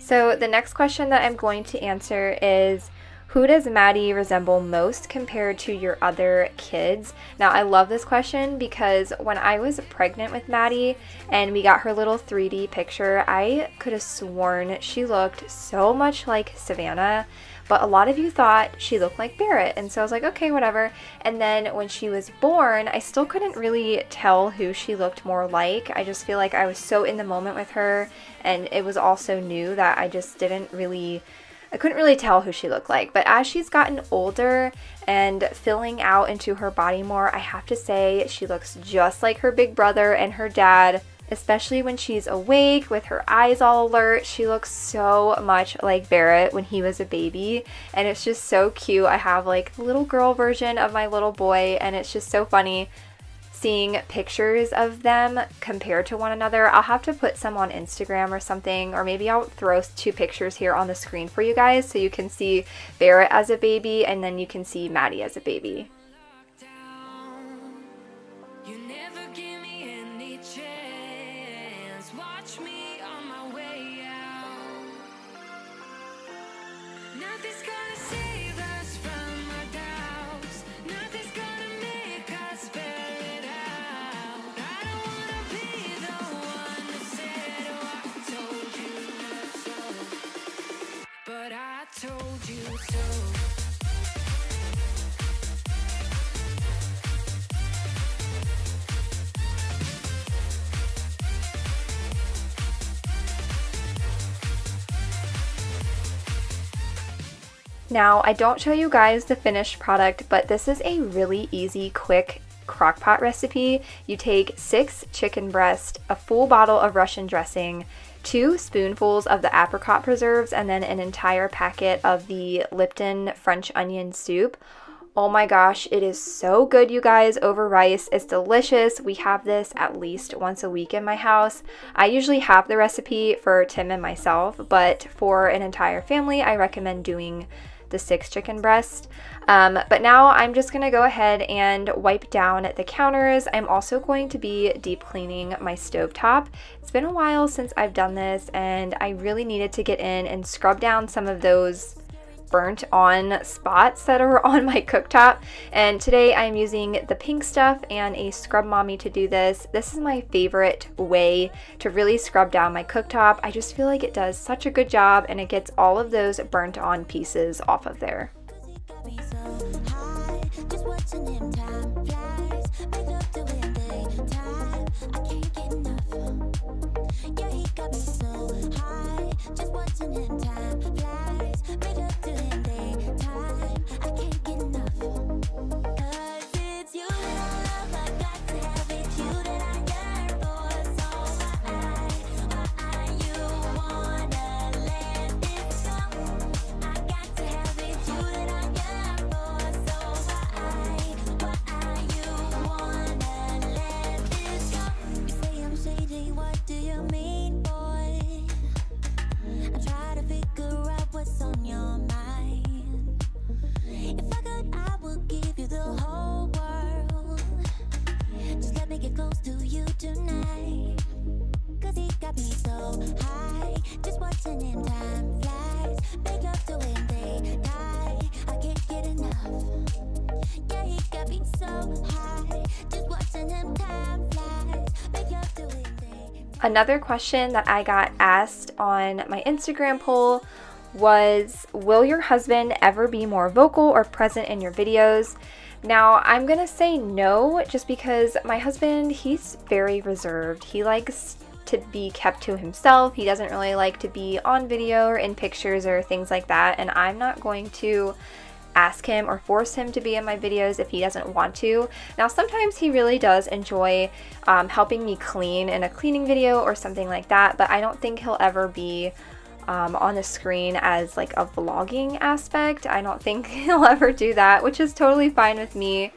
So the next question that I'm going to answer is who does Maddie resemble most compared to your other kids? Now, I love this question because when I was pregnant with Maddie and we got her little 3D picture, I could have sworn she looked so much like Savannah. But a lot of you thought she looked like Barrett, and so I was like, okay, whatever. And then when she was born, I still couldn't really tell who she looked more like. I just feel like I was so in the moment with her, and it was all so new that I just didn't really I couldn't really tell who she looked like, but as she's gotten older and filling out into her body more, I have to say she looks just like her big brother and her dad, especially when she's awake with her eyes all alert. She looks so much like Barrett when he was a baby, and it's just so cute. I have like the little girl version of my little boy, and it's just so funny seeing pictures of them compared to one another. I'll have to put some on Instagram or something, or maybe I'll throw two pictures here on the screen for you guys so you can see Barrett as a baby and then you can see Maddie as a baby. Now, I don't show you guys the finished product, but this is a really easy, quick crock pot recipe. You take six chicken breasts, a full bottle of Russian dressing, two spoonfuls of the apricot preserves, and then an entire packet of the Lipton French onion soup. Oh my gosh, it is so good, you guys, over rice. It's delicious. We have this at least once a week in my house. I usually have the recipe for Tim and myself, but for an entire family, I recommend doing the six chicken breast. Um, but now I'm just gonna go ahead and wipe down the counters. I'm also going to be deep cleaning my stovetop. It's been a while since I've done this and I really needed to get in and scrub down some of those burnt on spots that are on my cooktop. And today I'm using the pink stuff and a Scrub Mommy to do this. This is my favorite way to really scrub down my cooktop. I just feel like it does such a good job and it gets all of those burnt on pieces off of there. Got me so high. Just watching time flies. To. I can't get enough. Yeah, he got me so high. Just watching him time flies. To Another question that I got asked on my Instagram poll was Will your husband ever be more vocal or present in your videos? Now, I'm gonna say no just because my husband, he's very reserved. He likes to be kept to himself. He doesn't really like to be on video or in pictures or things like that, and I'm not going to ask him or force him to be in my videos if he doesn't want to. Now, sometimes he really does enjoy um, helping me clean in a cleaning video or something like that, but I don't think he'll ever be um, on the screen as like a vlogging aspect. I don't think he'll ever do that, which is totally fine with me.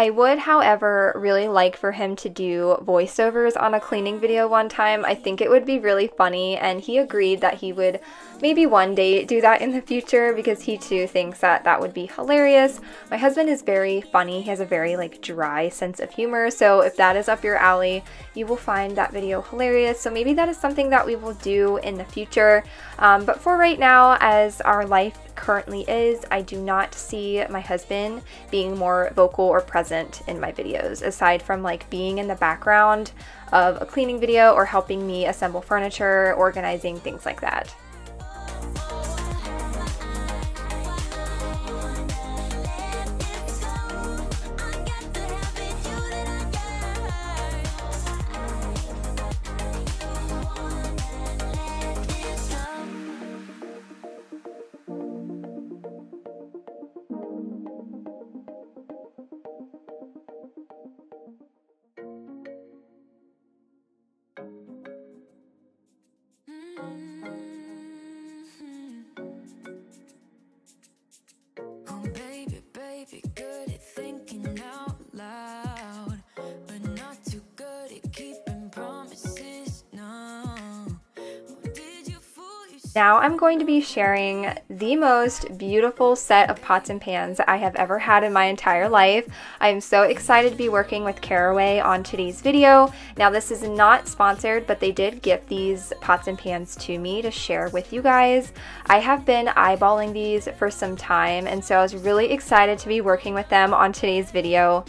I would, however, really like for him to do voiceovers on a cleaning video one time. I think it would be really funny, and he agreed that he would maybe one day do that in the future because he too thinks that that would be hilarious. My husband is very funny. He has a very like dry sense of humor, so if that is up your alley, you will find that video hilarious. So maybe that is something that we will do in the future. Um, but for right now, as our life currently is, I do not see my husband being more vocal or present in my videos, aside from like being in the background of a cleaning video or helping me assemble furniture, organizing, things like that. Now I'm going to be sharing the most beautiful set of pots and pans I have ever had in my entire life. I am so excited to be working with Caraway on today's video. Now this is not sponsored, but they did gift these pots and pans to me to share with you guys. I have been eyeballing these for some time, and so I was really excited to be working with them on today's video.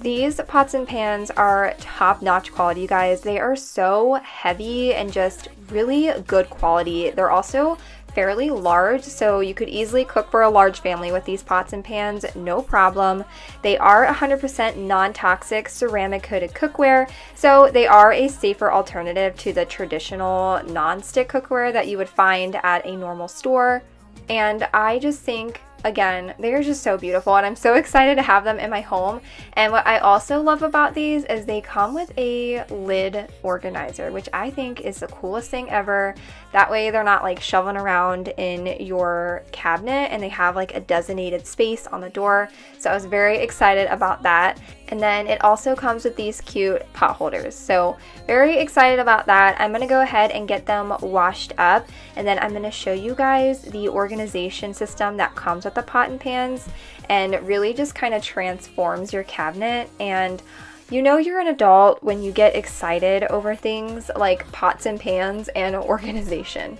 These pots and pans are top notch quality, you guys. They are so heavy and just really good quality. They're also fairly large, so you could easily cook for a large family with these pots and pans, no problem. They are 100% non toxic ceramic coated cookware, so they are a safer alternative to the traditional non stick cookware that you would find at a normal store. And I just think again, they are just so beautiful and I'm so excited to have them in my home. And what I also love about these is they come with a lid organizer, which I think is the coolest thing ever. That way they're not like shoving around in your cabinet and they have like a designated space on the door. So I was very excited about that. And then it also comes with these cute pot holders. So very excited about that. I'm gonna go ahead and get them washed up and then I'm gonna show you guys the organization system that comes with the pot and pans and really just kind of transforms your cabinet and you know you're an adult when you get excited over things like pots and pans and organization.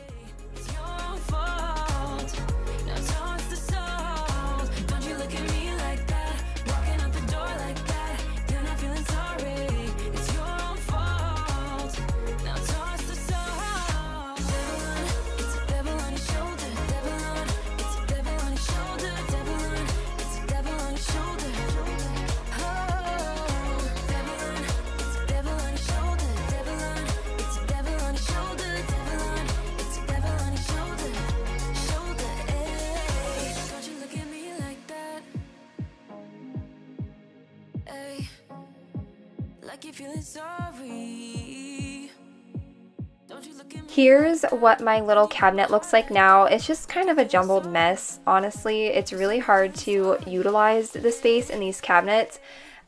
Here's what my little cabinet looks like now. It's just kind of a jumbled mess. Honestly, it's really hard to utilize the space in these cabinets.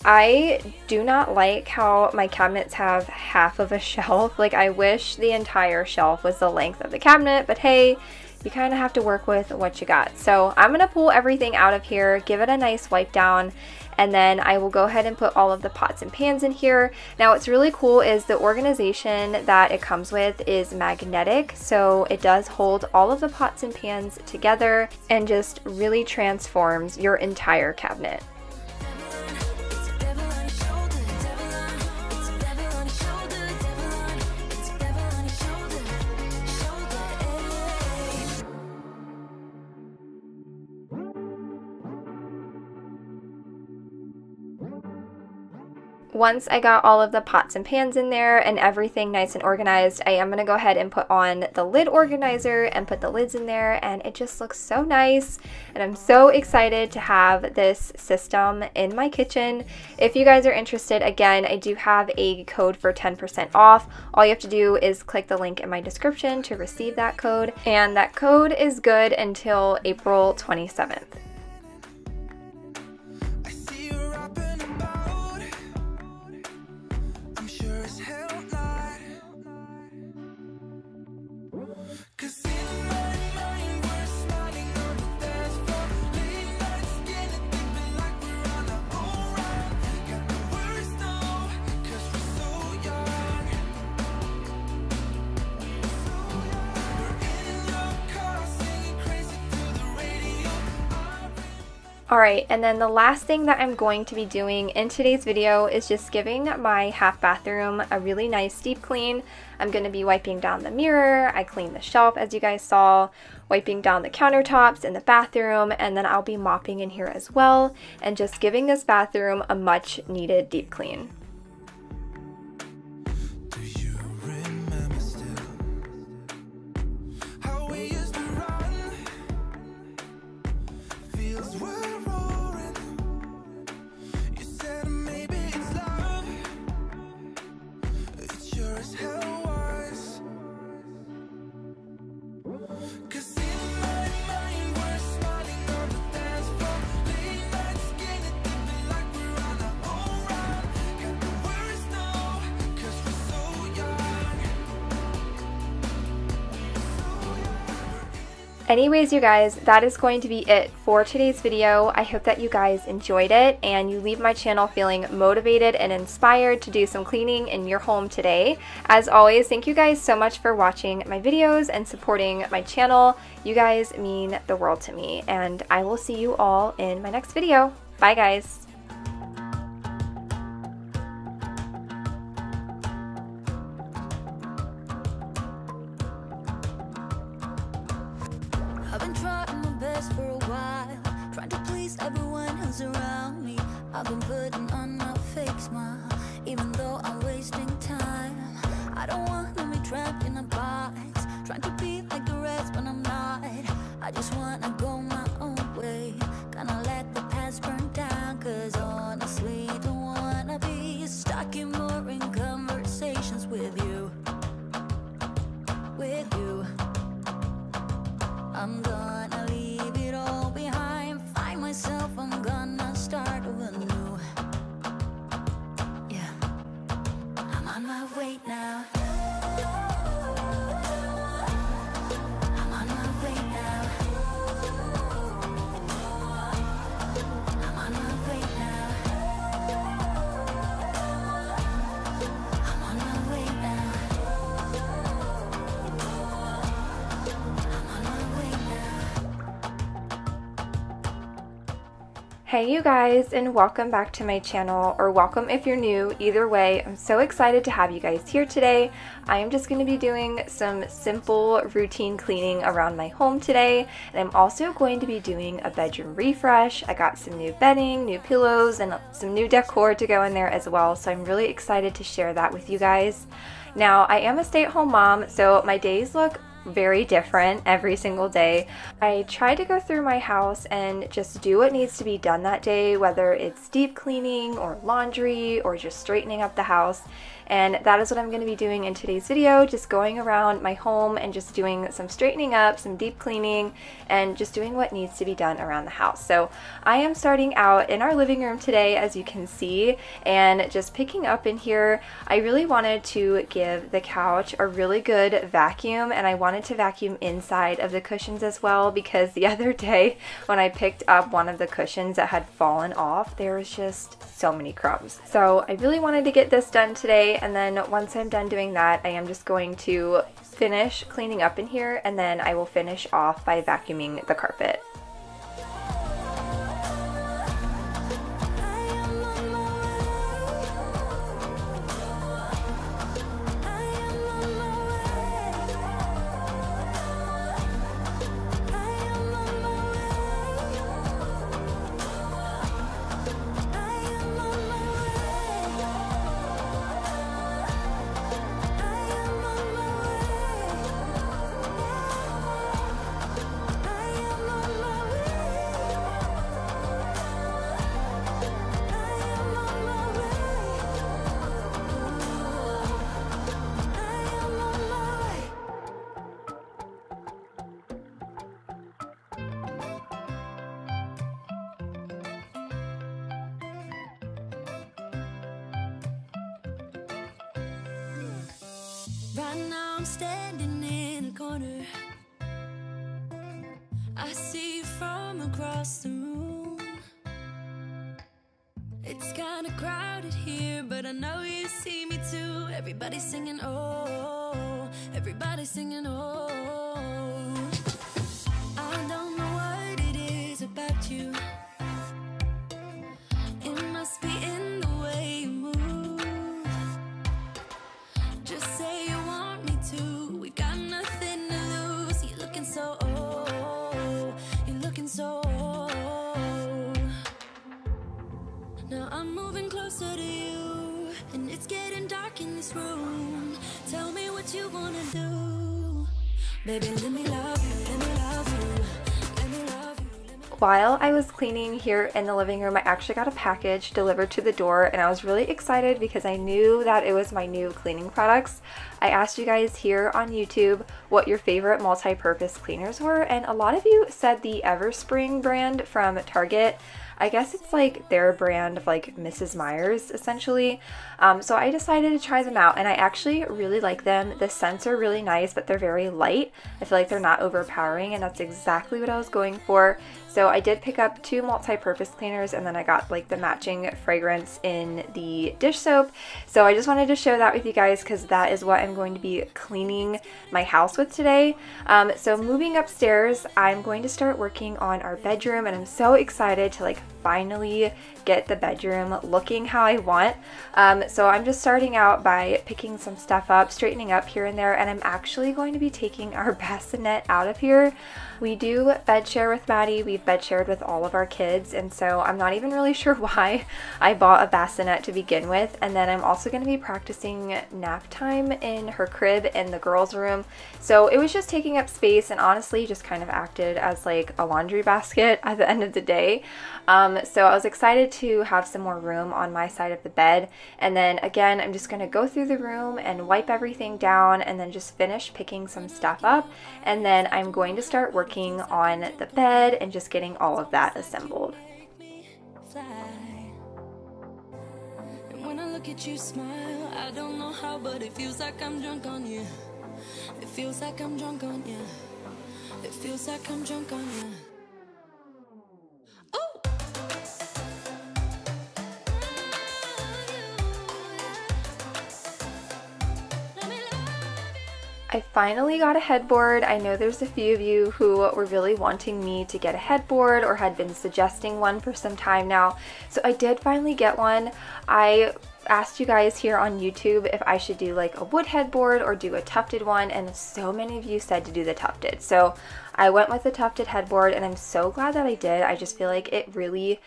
I do not like how my cabinets have half of a shelf. Like I wish the entire shelf was the length of the cabinet, but hey, you kind of have to work with what you got. So I'm going to pull everything out of here, give it a nice wipe down, and then I will go ahead and put all of the pots and pans in here. Now what's really cool is the organization that it comes with is magnetic, so it does hold all of the pots and pans together and just really transforms your entire cabinet. Once I got all of the pots and pans in there and everything nice and organized, I am going to go ahead and put on the lid organizer and put the lids in there and it just looks so nice and I'm so excited to have this system in my kitchen. If you guys are interested, again, I do have a code for 10% off. All you have to do is click the link in my description to receive that code and that code is good until April 27th. Alright, and then the last thing that I'm going to be doing in today's video is just giving my half bathroom a really nice deep clean. I'm going to be wiping down the mirror, I cleaned the shelf as you guys saw, wiping down the countertops in the bathroom, and then I'll be mopping in here as well, and just giving this bathroom a much needed deep clean. Anyways, you guys, that is going to be it for today's video. I hope that you guys enjoyed it and you leave my channel feeling motivated and inspired to do some cleaning in your home today. As always, thank you guys so much for watching my videos and supporting my channel. You guys mean the world to me and I will see you all in my next video. Bye guys! Around me. I've been putting on a fake smile, even though I'm wasting time. I don't want to be trapped in a box, trying to be like the rest, but I'm not. I just wanna way now. Hey you guys and welcome back to my channel or welcome if you're new. Either way, I'm so excited to have you guys here today. I am just going to be doing some simple routine cleaning around my home today and I'm also going to be doing a bedroom refresh. I got some new bedding, new pillows and some new decor to go in there as well so I'm really excited to share that with you guys. Now, I am a stay-at-home mom, so my days look very different every single day. I try to go through my house and just do what needs to be done that day, whether it's deep cleaning or laundry or just straightening up the house. And that is what I'm going to be doing in today's video, just going around my home and just doing some straightening up, some deep cleaning, and just doing what needs to be done around the house. So I am starting out in our living room today, as you can see, and just picking up in here. I really wanted to give the couch a really good vacuum, and I wanted to vacuum inside of the cushions as well, because the other day when I picked up one of the cushions that had fallen off, there was just so many crumbs. So I really wanted to get this done today and then once I'm done doing that, I am just going to finish cleaning up in here and then I will finish off by vacuuming the carpet. Too. Everybody's singing, oh, everybody's singing, oh. While I was cleaning here in the living room, I actually got a package delivered to the door and I was really excited because I knew that it was my new cleaning products. I asked you guys here on YouTube what your favorite multi-purpose cleaners were and a lot of you said the Everspring brand from Target. I guess it's like their brand of like Mrs. Meyer's essentially. Um, so I decided to try them out and I actually really like them. The scents are really nice, but they're very light. I feel like they're not overpowering and that's exactly what I was going for. So I did pick up two multi-purpose cleaners and then I got like the matching fragrance in the dish soap. So I just wanted to share that with you guys because that is what I'm going to be cleaning my house with today. Um, so moving upstairs, I'm going to start working on our bedroom and I'm so excited to like finally get the bedroom looking how I want. Um, so I'm just starting out by picking some stuff up, straightening up here and there, and I'm actually going to be taking our bassinet out of here. We do bed share with Maddie. We've bed shared with all of our kids, and so I'm not even really sure why I bought a bassinet to begin with. And then I'm also going to be practicing nap time in her crib in the girls' room. So it was just taking up space and honestly just kind of acted as like a laundry basket at the end of the day. Um, Um, so I was excited to have some more room on my side of the bed. And then again, I'm just going to go through the room and wipe everything down and then just finish picking some stuff up. And then I'm going to start working on the bed and just getting all of that assembled. at you smile, I don't know how, but it feels like I'm drunk on you. It feels like I'm drunk on you. It feels like I'm drunk on you. I finally got a headboard. I know there's a few of you who were really wanting me to get a headboard or had been suggesting one for some time now. So I did finally get one. I asked you guys here on YouTube if I should do like a wood headboard or do a tufted one and so many of you said to do the tufted. So I went with the tufted headboard and I'm so glad that I did. I just feel like it really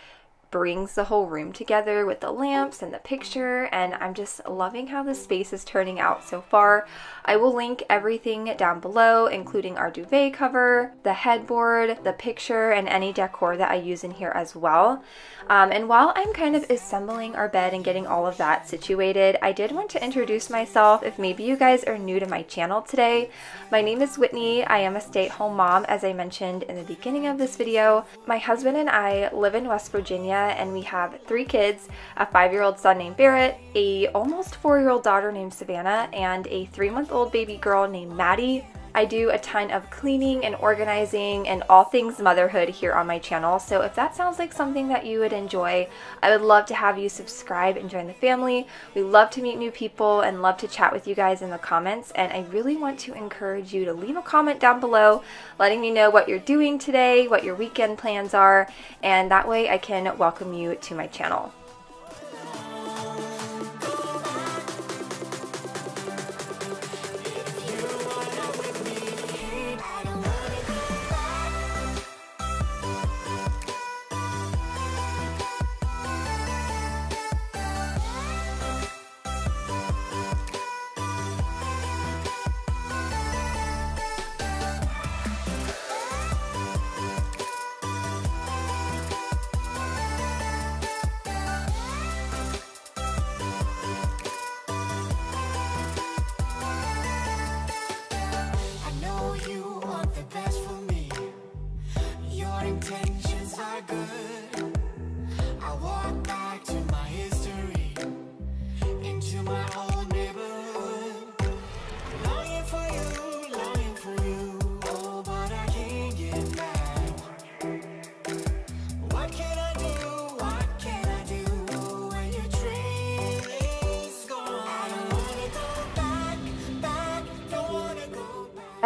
brings the whole room together with the lamps and the picture and I'm just loving how the space is turning out so far. I will link everything down below including our duvet cover, the headboard, the picture, and any decor that I use in here as well. Um, and while I'm kind of assembling our bed and getting all of that situated, I did want to introduce myself if maybe you guys are new to my channel today. My name is Whitney. I am a stay-at-home mom as I mentioned in the beginning of this video. My husband and I live in West Virginia and we have three kids, a five-year-old son named Barrett, a almost four-year-old daughter named Savannah, and a three-month-old baby girl named Maddie. I do a ton of cleaning and organizing and all things motherhood here on my channel. So if that sounds like something that you would enjoy, I would love to have you subscribe and join the family. We love to meet new people and love to chat with you guys in the comments. And I really want to encourage you to leave a comment down below letting me know what you're doing today, what your weekend plans are, and that way I can welcome you to my channel.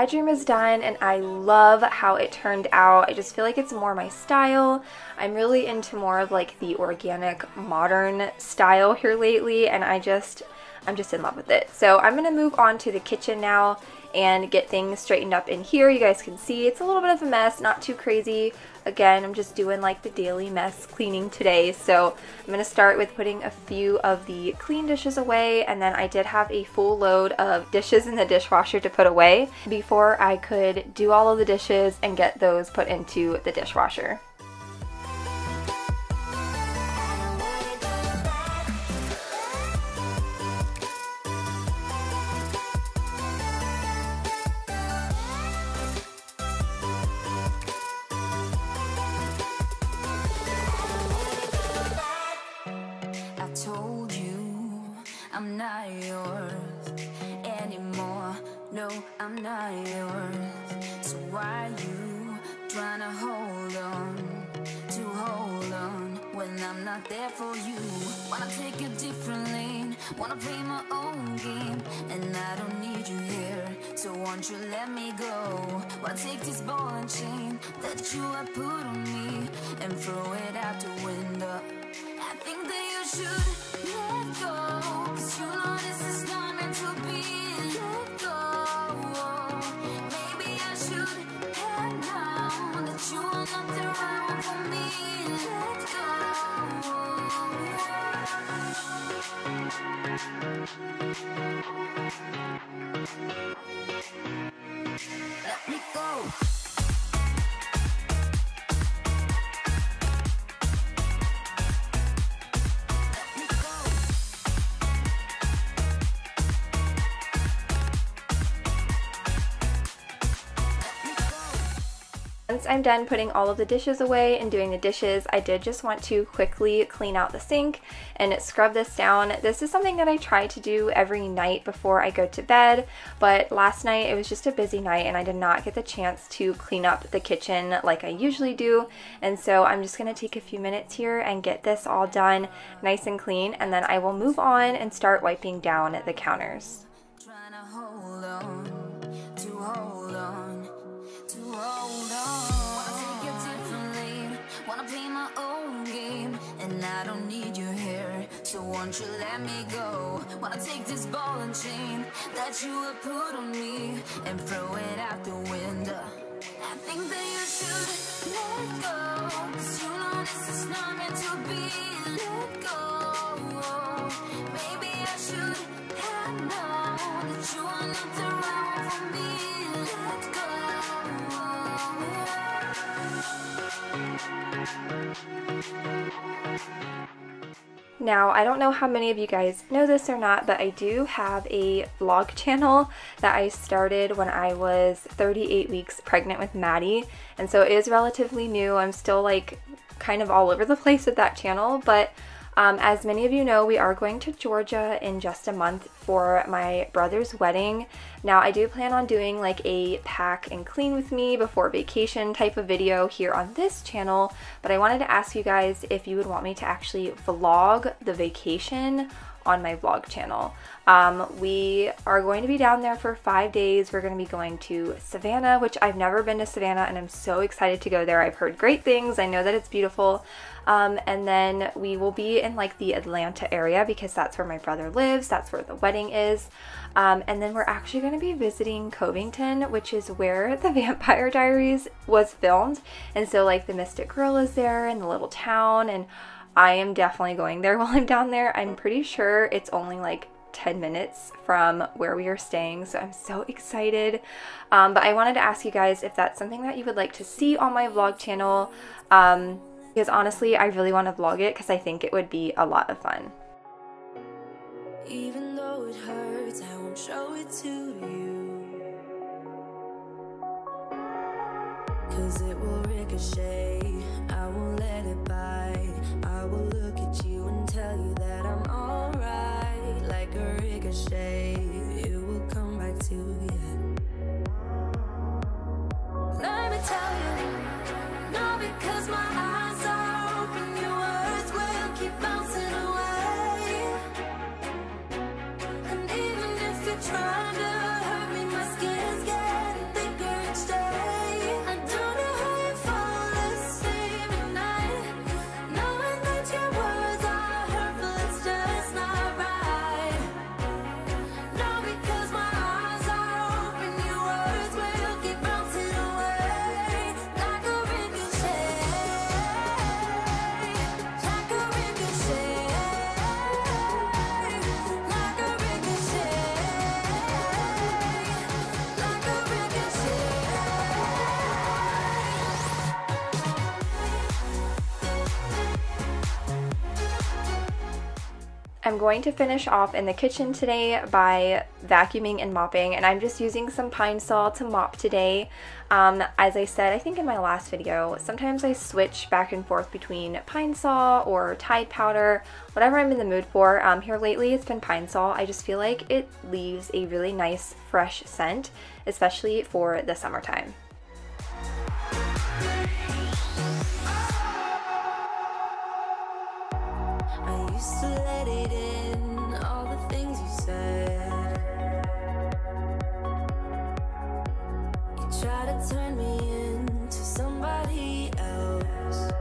Bedroom is done and I love how it turned out. I just feel like it's more my style. I'm really into more of like the organic modern style here lately and I just I'm just in love with it. So I'm gonna move on to the kitchen now and get things straightened up in here. You guys can see it's a little bit of a mess, not too crazy. Again, I'm just doing like the daily mess cleaning today. So I'm gonna start with putting a few of the clean dishes away and then I did have a full load of dishes in the dishwasher to put away before I could do all of the dishes and get those put into the dishwasher. Yours anymore. No, I'm not yours. So why you trying to hold on to hold on when I'm not there for you? Wanna take a different lane, wanna play my own game, and I don't need you here. So won't you let me go? Wanna take this ball and chain that you have put on me and throw it out the window. I think that you should let. Let go. Once I'm done putting all of the dishes away and doing the dishes, I did just want to quickly clean out the sink and scrub this down. This is something that I try to do every night before I go to bed, but last night it was just a busy night and I did not get the chance to clean up the kitchen like I usually do. And so I'm just gonna take a few minutes here and get this all done nice and clean and then I will move on and start wiping down the counters. And I don't need your hair So won't you let me go? Wanna take this ball and chain that you have put on me and throw it out the window. I think that you should let go. 'Cause you know this is not meant to be. Let go. Maybe I should have known that you are not the right one for me. Now, I don't know how many of you guys know this or not, but I do have a vlog channel that I started when I was 38 weeks pregnant with Maddie. And so it is relatively new. I'm still like kind of all over the place with that channel, but um, as many of you know, we are going to Georgia in just a month for my brother's wedding. Now, I do plan on doing like a pack and clean with me before vacation type of video here on this channel, but I wanted to ask you guys if you would want me to actually vlog the vacation on my vlog channel. Um, we are going to be down there for five days. We're going to be going to Savannah, which I've never been to Savannah and I'm so excited to go there. I've heard great things. I know that it's beautiful. Um, and then we will be in like the Atlanta area because that's where my brother lives. That's where the wedding is. Um, and then we're actually going to be visiting Covington, which is where the Vampire Diaries was filmed. And so like the Mystic Grill is there in the little town and I am definitely going there while I'm down there. I'm pretty sure it's only like 10 minutes from where we are staying, so I'm so excited. Um, but I wanted to ask you guys if that's something that you would like to see on my vlog channel. Um, because honestly, I really want to vlog it because I think it would be a lot of fun. Even though it hurts, I won't show it to you. Cause it will ricochet. I won't let it bite. I will look at you and tell you that I'm alright. Like a ricochet, it will come back to you. Let me tell you, no, because my eyes I'm going to finish off in the kitchen today by vacuuming and mopping and I'm just using some Pine Sol to mop today. Um, as I said, I think in my last video, sometimes I switch back and forth between Pine Sol or Tide Powder, whatever I'm in the mood for. Um, here lately it's been Pine Sol. I just feel like it leaves a really nice fresh scent, especially for the summertime. Let it in, all the things you said. You try to turn me into somebody else.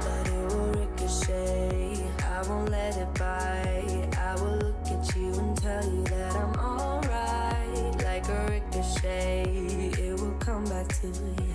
But it will ricochet, I won't let it bite. I will look at you and tell you that I'm alright. Like a ricochet, it will come back to you.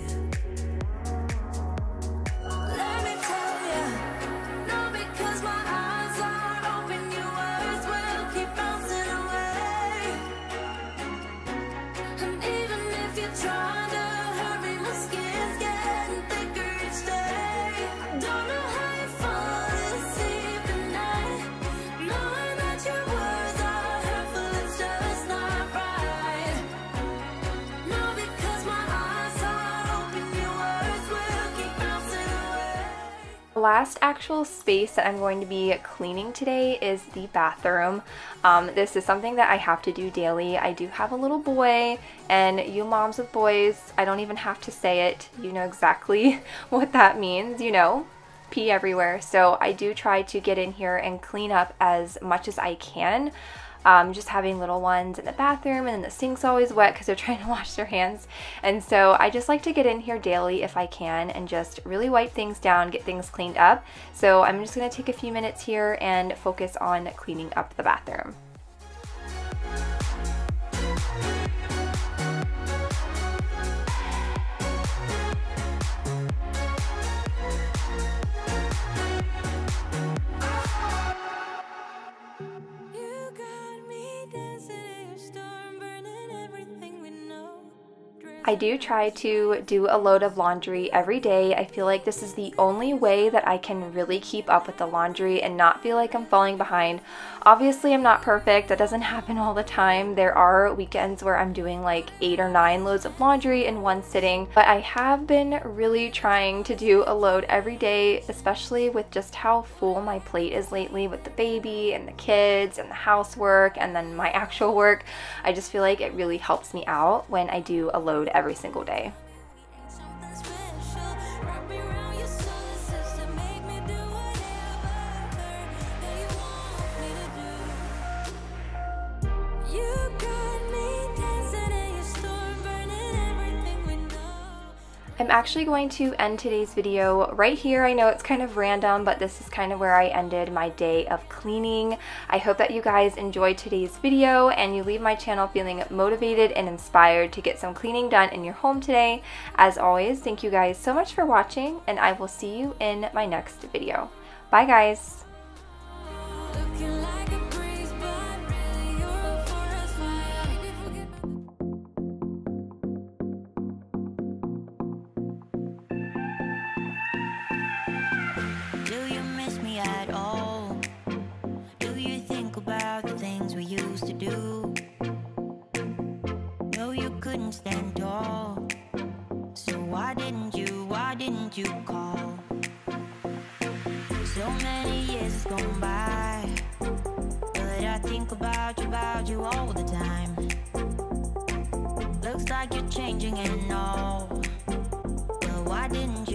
Last actual space that I'm going to be cleaning today is the bathroom. Um, this is something that I have to do daily. I do have a little boy, and you moms with boys, I don't even have to say it. You know exactly what that means, you know, pee everywhere. So I do try to get in here and clean up as much as I can. Um, just having little ones in the bathroom and then the sink's always wet because they're trying to wash their hands. And so I just like to get in here daily if I can and just really wipe things down, get things cleaned up. So I'm just going to take a few minutes here and focus on cleaning up the bathroom. I do try to do a load of laundry every day. I feel like this is the only way that I can really keep up with the laundry and not feel like I'm falling behind. Obviously, I'm not perfect. That doesn't happen all the time. There are weekends where I'm doing like eight or nine loads of laundry in one sitting, but I have been really trying to do a load every day, especially with just how full my plate is lately with the baby and the kids and the housework and then my actual work. I just feel like it really helps me out when I do a load every single day. I'm actually going to end today's video right here. I know it's kind of random, but this is kind of where I ended my day of cleaning. I hope that you guys enjoyed today's video and you leave my channel feeling motivated and inspired to get some cleaning done in your home today. As always, thank you guys so much for watching and I will see you in my next video. Bye guys! Used to do? No, you couldn't stand tall. So why didn't you, why didn't you call? So many years has gone by. But I think about you, about you all the time. Looks like you're changing and all. But why didn't you,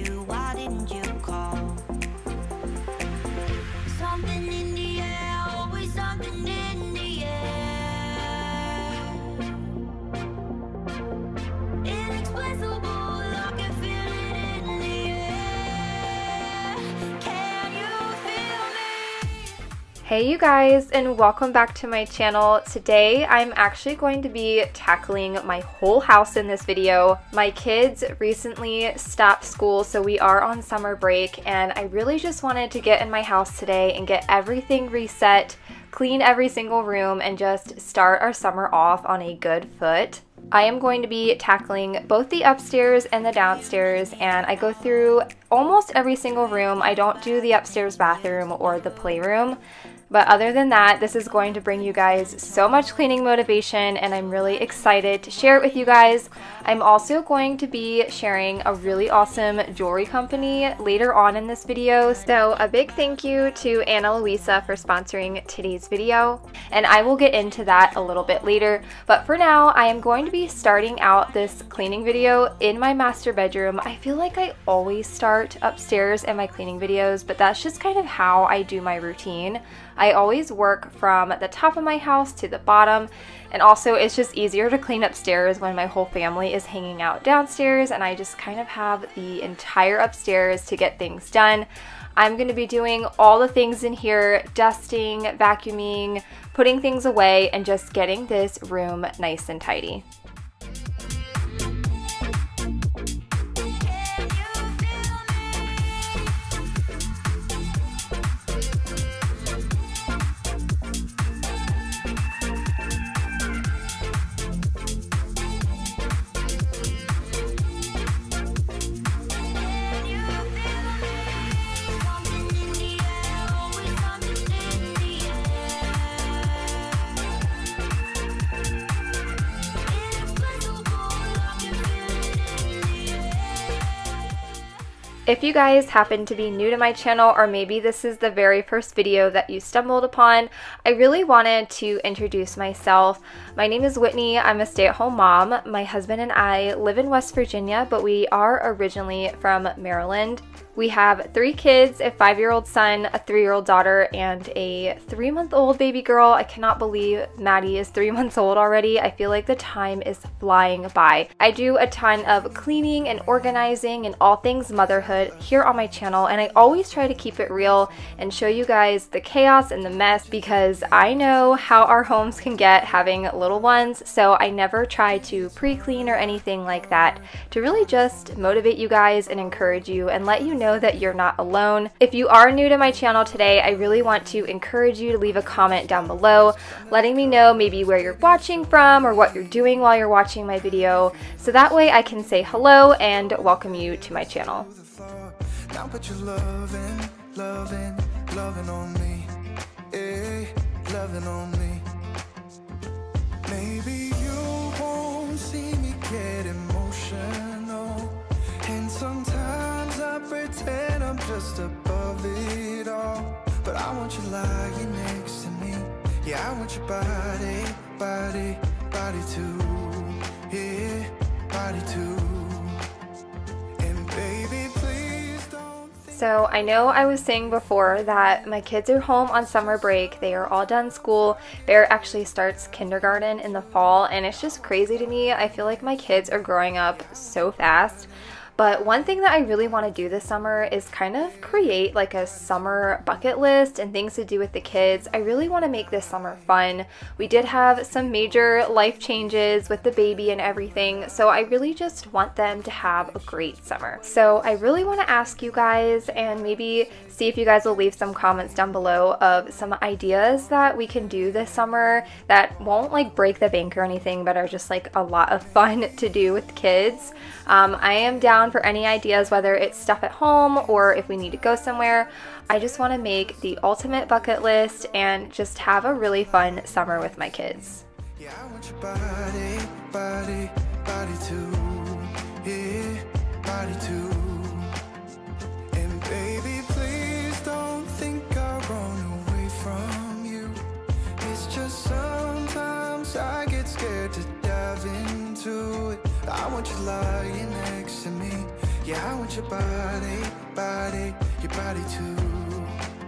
Hey you guys and welcome back to my channel. Today I'm actually going to be tackling my whole house in this video. My kids recently stopped school so we are on summer break and I really just wanted to get in my house today and get everything reset, clean every single room and just start our summer off on a good foot. I am going to be tackling both the upstairs and the downstairs and I go through almost every single room. I don't do the upstairs bathroom or the playroom. But other than that, this is going to bring you guys so much cleaning motivation and I'm really excited to share it with you guys. I'm also going to be sharing a really awesome jewelry company later on in this video. So a big thank you to Ana Luisa for sponsoring today's video. And I will get into that a little bit later. But for now, I am going to be starting out this cleaning video in my master bedroom. I feel like I always start upstairs in my cleaning videos, but that's just kind of how I do my routine. I always work from the top of my house to the bottom, and also it's just easier to clean upstairs when my whole family is hanging out downstairs and I just kind of have the entire upstairs to get things done. I'm going to be doing all the things in here, dusting, vacuuming, putting things away, and just getting this room nice and tidy. If you guys happen to be new to my channel or maybe this is the very first video that you stumbled upon, I really wanted to introduce myself. My name is Whitney. I'm a stay-at-home mom. My husband and I live in West Virginia, but we are originally from Maryland. We have three kids, a five-year-old son, a three-year-old daughter, and a three-month-old baby girl. I cannot believe Maddie is three months old already. I feel like the time is flying by. I do a ton of cleaning and organizing and all things motherhood here on my channel, and I always try to keep it real and show you guys the chaos and the mess because I know how our homes can get having little ones, so I never try to pre-clean or anything like that to really just motivate you guys and encourage you and let you know that you're not alone. If you are new to my channel today, I really want to encourage you to leave a comment down below letting me know maybe where you're watching from or what you're doing while you're watching my video so that way I can say hello and welcome you to my channel. Now put your loving, loving, loving on me. Eh, loving on me. Maybe you won't see me get emotional. And sometimes I pretend I'm just above it all. But I want you lying next to me. Yeah, I want your body, body, body too. Yeah, body too. And baby, So I know I was saying before that my kids are home on summer break. They are all done school. Bear actually starts kindergarten in the fall, and it's just crazy to me. I feel like my kids are growing up so fast. But one thing that I really want to do this summer is kind of create like a summer bucket list and things to do with the kids. I really want to make this summer fun. We did have some major life changes with the baby and everything, so I really just want them to have a great summer. So I really want to ask you guys and maybe see if you guys will leave some comments down below of some ideas that we can do this summer that won't like break the bank or anything, but are just like a lot of fun to do with kids. Um, I am down for any ideas, whether it's stuff at home or if we need to go somewhere. I just want to make the ultimate bucket list and just have a really fun summer with my kids. Yeah, I body, body, body too. Yeah, body too. And baby, please don't think I'll run away from you. It's just sometimes I get scared to dive into it. I want you lying next to me. Yeah, I want your body, body, your body too.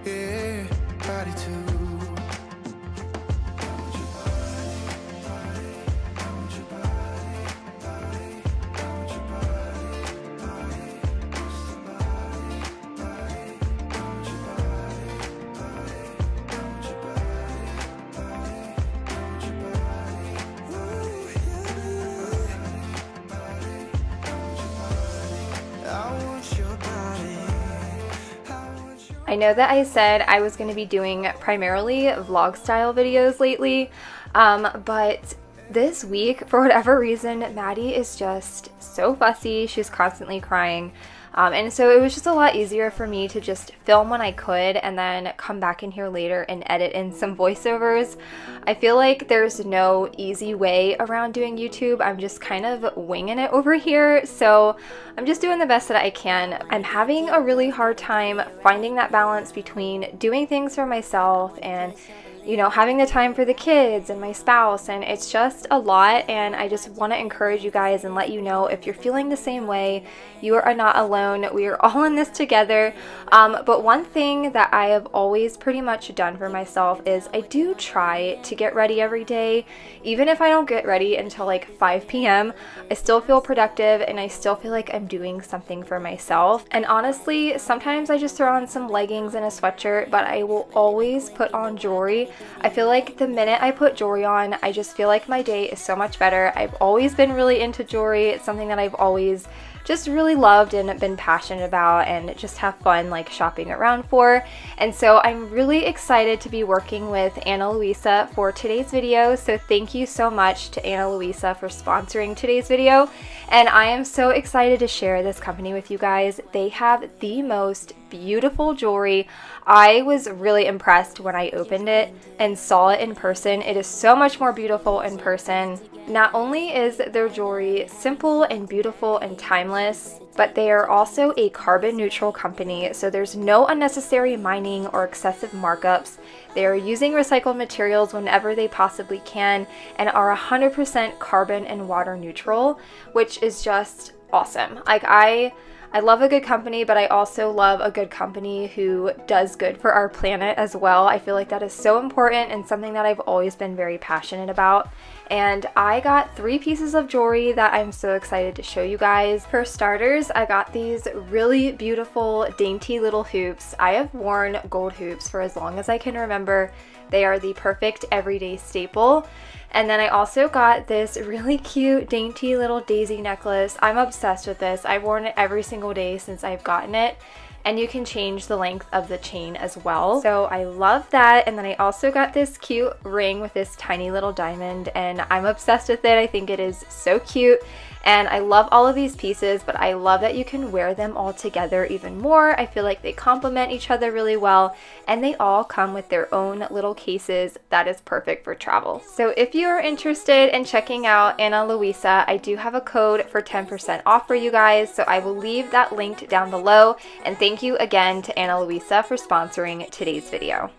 Yeah, body too. I know that I said I was going to be doing primarily vlog style videos lately, um, but this week, for whatever reason, Maddie is just so fussy. She's constantly crying. Um, and so it was just a lot easier for me to just film when I could and then come back in here later and edit in some voiceovers. I feel like there's no easy way around doing YouTube. I'm just kind of winging it over here. So I'm just doing the best that I can. I'm having a really hard time finding that balance between doing things for myself and you know, having the time for the kids and my spouse, and it's just a lot. And I just want to encourage you guys and let you know if you're feeling the same way, you are not alone. We are all in this together. Um, but one thing that I have always pretty much done for myself is I do try to get ready every day. Even if I don't get ready until like 5 p.m., I still feel productive and I still feel like I'm doing something for myself. And honestly, sometimes I just throw on some leggings and a sweatshirt, but I will always put on jewelry. I feel like the minute I put jewelry on, I just feel like my day is so much better. I've always been really into jewelry. It's something that I've always just really loved and been passionate about and just have fun like shopping around for. And so I'm really excited to be working with Ana Luisa for today's video. So thank you so much to Ana Luisa for sponsoring today's video. And I am so excited to share this company with you guys. They have the most beautiful jewelry. I was really impressed when I opened it and saw it in person. It is so much more beautiful in person. Not only is their jewelry simple and beautiful and timeless, but they are also a carbon neutral company, so there's no unnecessary mining or excessive markups. They are using recycled materials whenever they possibly can and are 100% carbon and water neutral, which is just awesome. Like I I love a good company, but I also love a good company who does good for our planet as well. I feel like that is so important and something that I've always been very passionate about. And I got three pieces of jewelry that I'm so excited to show you guys. For starters, I got these really beautiful, dainty little hoops. I have worn gold hoops for as long as I can remember. They are the perfect everyday staple. And then I also got this really cute, dainty little daisy necklace. I'm obsessed with this. I've worn it every single day since I've gotten it. and you can change the length of the chain as well. So I love that. And then I also got this cute ring with this tiny little diamond and I'm obsessed with it. I think it is so cute. And I love all of these pieces, but I love that you can wear them all together even more. I feel like they complement each other really well, and they all come with their own little cases that is perfect for travel. So if you are interested in checking out Ana Luisa, I do have a code for 10% off for you guys, so I will leave that linked down below. And thank you again to Ana Luisa for sponsoring today's video.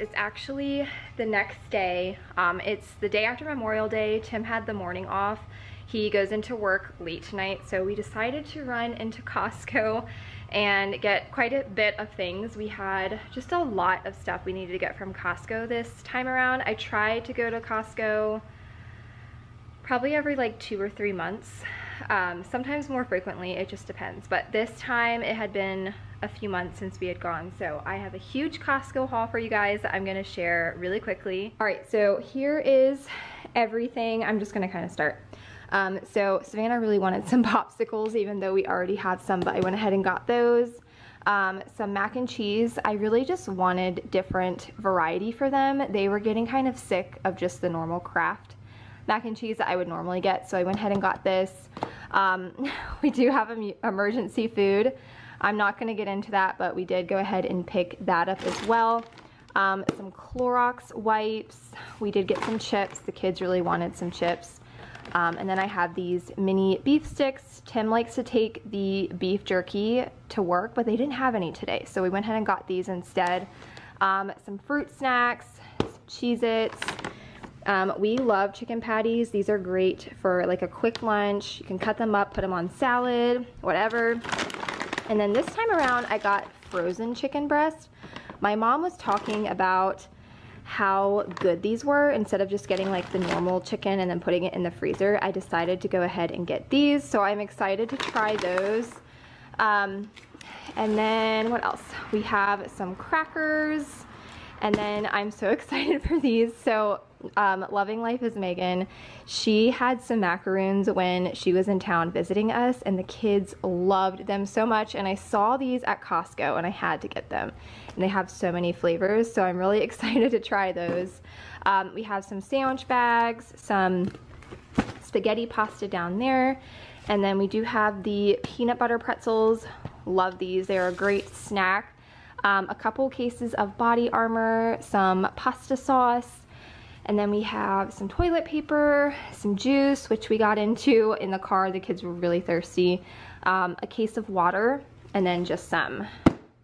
It's actually the next day. Um, it's the day after Memorial Day. Tim had the morning off. He goes into work late tonight, so we decided to run into Costco and get quite a bit of things. We had just a lot of stuff we needed to get from Costco this time around. I try to go to Costco probably every like two or three months. Um, sometimes more frequently, it just depends. But this time it had been a few months since we had gone. So I have a huge Costco haul for you guys that I'm gonna share really quickly. All right, so here is everything. I'm just gonna kind of start. Um, so Savannah really wanted some popsicles, even though we already had some, but I went ahead and got those. Um, some mac and cheese. I really just wanted different variety for them. They were getting kind of sick of just the normal Kraft mac and cheese that I would normally get, so I went ahead and got this. Um, we do have emergency food. I'm not going to get into that, but we did go ahead and pick that up as well. Um, some Clorox wipes. We did get some chips. The kids really wanted some chips. Um, and then I have these mini beef sticks. Tim likes to take the beef jerky to work, but they didn't have any today. So we went ahead and got these instead. Um, some fruit snacks, Cheez-Its. Um, we love chicken patties. These are great for like a quick lunch. You can cut them up, put them on salad, whatever. And then this time around, I got frozen chicken breast. My mom was talking about how good these were. Instead of just getting like the normal chicken and then putting it in the freezer, I decided to go ahead and get these. So I'm excited to try those. Um, and then what else? We have some crackers. And then I'm so excited for these. So um, Loving Life is Megan. She had some macaroons when she was in town visiting us, and the kids loved them so much. And I saw these at Costco, and I had to get them. And they have so many flavors, so I'm really excited to try those. Um, we have some sandwich bags, some spaghetti pasta down there. And then we do have the peanut butter pretzels. Love these. They're a great snack. Um, a couple cases of BodyArmor, some pasta sauce, and then we have some toilet paper, some juice, which we got into in the car. The kids were really thirsty. Um, a case of water, and then just some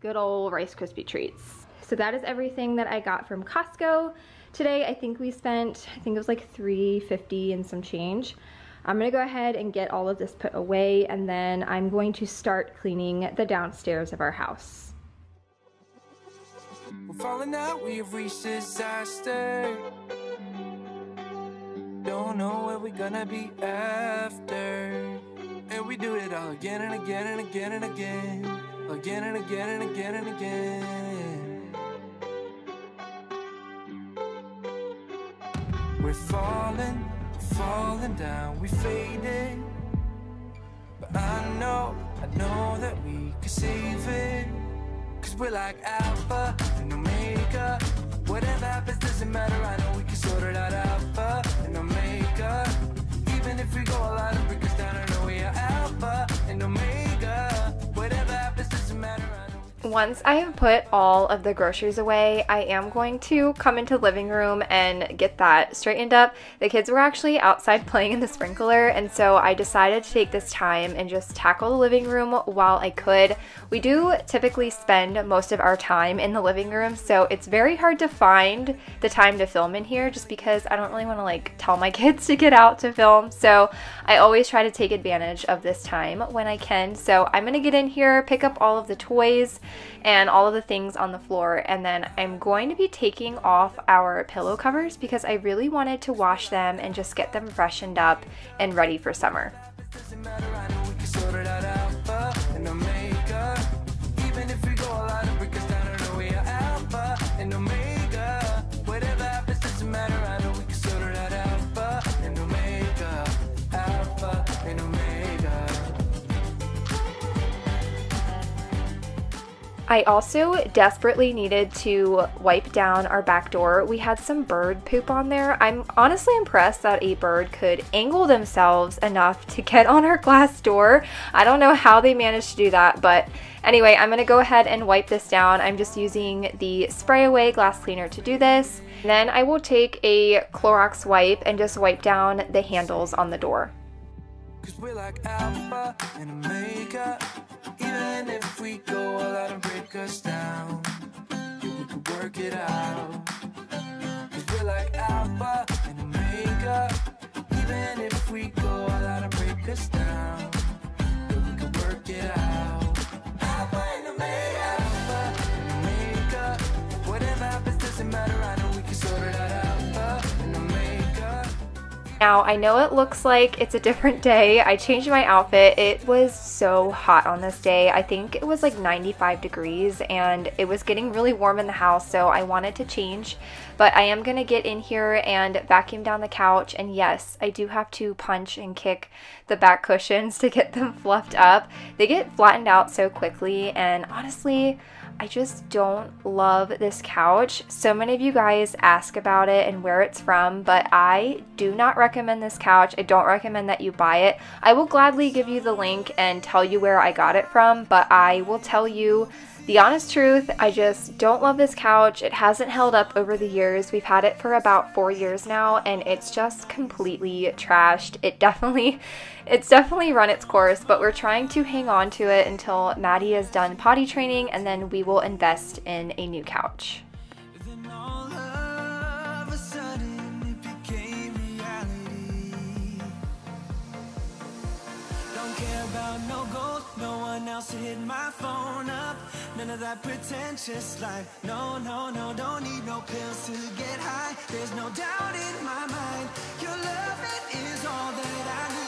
good old Rice Krispie treats. So that is everything that I got from Costco today. I think we spent, I think it was like 350 and some change. I'm gonna go ahead and get all of this put away and then I'm going to start cleaning the downstairs of our house. We're falling out, we have reached disaster. Don't know where we're gonna be after. And we do it all again and again and again and again. Again and again and again and again. We're falling, falling down, we faded. But I know, I know that we can save it. Cause we're like Alpha and Omega. Whatever happens doesn't matter, I know we can sort it out Alpha and Omega. Even if we go a lot of break us down, I know we are Alpha and Omega. Once I have put all of the groceries away, I am going to come into the living room and get that straightened up. The kids were actually outside playing in the sprinkler, and so I decided to take this time and just tackle the living room while I could. We do typically spend most of our time in the living room, so it's very hard to find the time to film in here just because I don't really want to like tell my kids to get out to film. So I always try to take advantage of this time when I can. So I'm gonna get in here, pick up all of the toys and all of the things on the floor and then I'm going to be taking off our pillow covers because I really wanted to wash them and just get them freshened up and ready for summer. I also desperately needed to wipe down our back door. We had some bird poop on there. I'm honestly impressed that a bird could angle themselves enough to get on our glass door. I don't know how they managed to do that, but anyway, I'm gonna go ahead and wipe this down. I'm just using the Sprayway glass cleaner to do this. Then I will take a Clorox wipe and just wipe down the handles on the door. Cause we're like alpha and omega. Even if we go all out and break us down, yeah, we could work it out. Cause we're like alpha and omega. Even if we go all out and break us down, yeah, we could work it out. Now, I know it looks like it's a different day. I changed my outfit. It was so hot on this day. I think it was like 95 degrees and it was getting really warm in the house, so I wanted to change. But I am going to get in here and vacuum down the couch. And yes, I do have to punch and kick the back cushions to get them fluffed up. They get flattened out so quickly, and honestly, I just don't love this couch. So many of you guys ask about it and where it's from, but I do not recommend this couch. I don't recommend that you buy it. I will gladly give you the link and tell you where I got it from, but I will tell you the honest truth, I just don't love this couch. It hasn't held up over the years. We've had it for about four years now and it's just completely trashed. It definitely, it's definitely run its course, but we're trying to hang on to it until Maddie is done potty training and then we will invest in a new couch. Else to hit my phone up. None of that pretentious life. No, no, no, don't need no pills to get high. There's no doubt in my mind. Your love all that I need.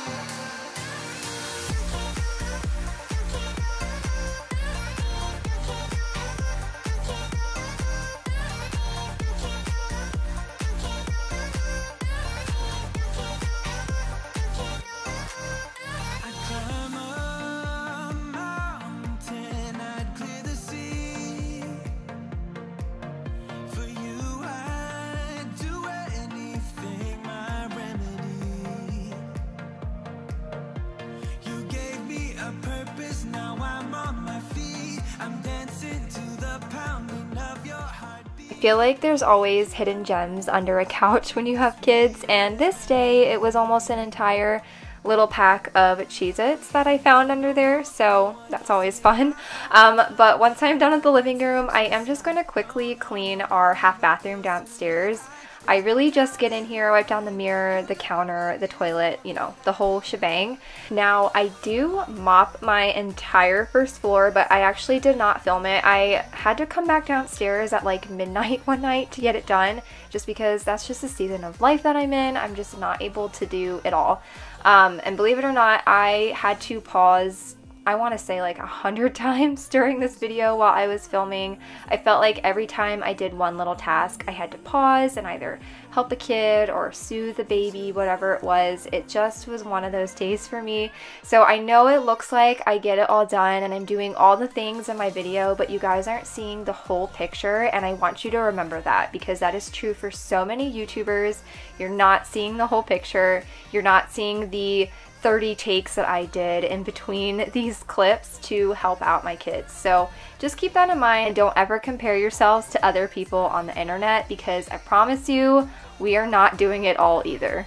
Feel like there's always hidden gems under a couch when you have kids, and this day it was almost an entire little pack of Cheez Its that I found under there, so that's always fun. Um, but once I'm done with the living room, I am just going to quickly clean our half bathroom downstairs. I really just get in here, wipe down the mirror, the counter, the toilet, you know, the whole shebang. Now, I do mop my entire first floor, but I actually did not film it. I had to come back downstairs at like midnight one night to get it done, just because that's just the season of life that I'm in. I'm just not able to do it all. Um, and believe it or not, I had to pause I want to say like a hundred times during this video while I was filming. I felt like every time I did one little task, I had to pause and either help a kid or soothe the baby, whatever it was. It just was one of those days for me. So I know it looks like I get it all done and I'm doing all the things in my video, but you guys aren't seeing the whole picture and I want you to remember that because that is true for so many YouTubers. You're not seeing the whole picture. You're not seeing the 30 takes that I did in between these clips to help out my kids. So just keep that in mind and don't ever compare yourselves to other people on the internet because I promise you, we are not doing it all either.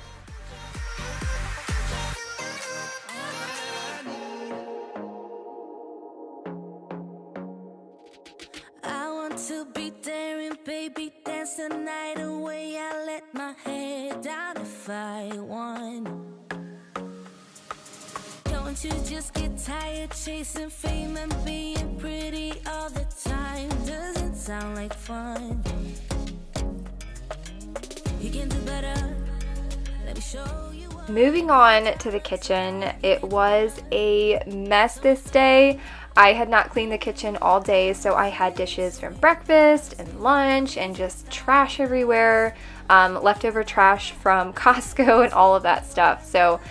I want to be daring, baby, dance the night away. I let my head down if I won. Don't you just get tired chasing fame and being pretty all the time? Doesn't sound like fun. You can do better. Let me show you. Moving on to the kitchen, it was a mess this day. I had not cleaned the kitchen all day, so I had dishes from breakfast and lunch and just trash everywhere, um, leftover trash from Costco and all of that stuff. So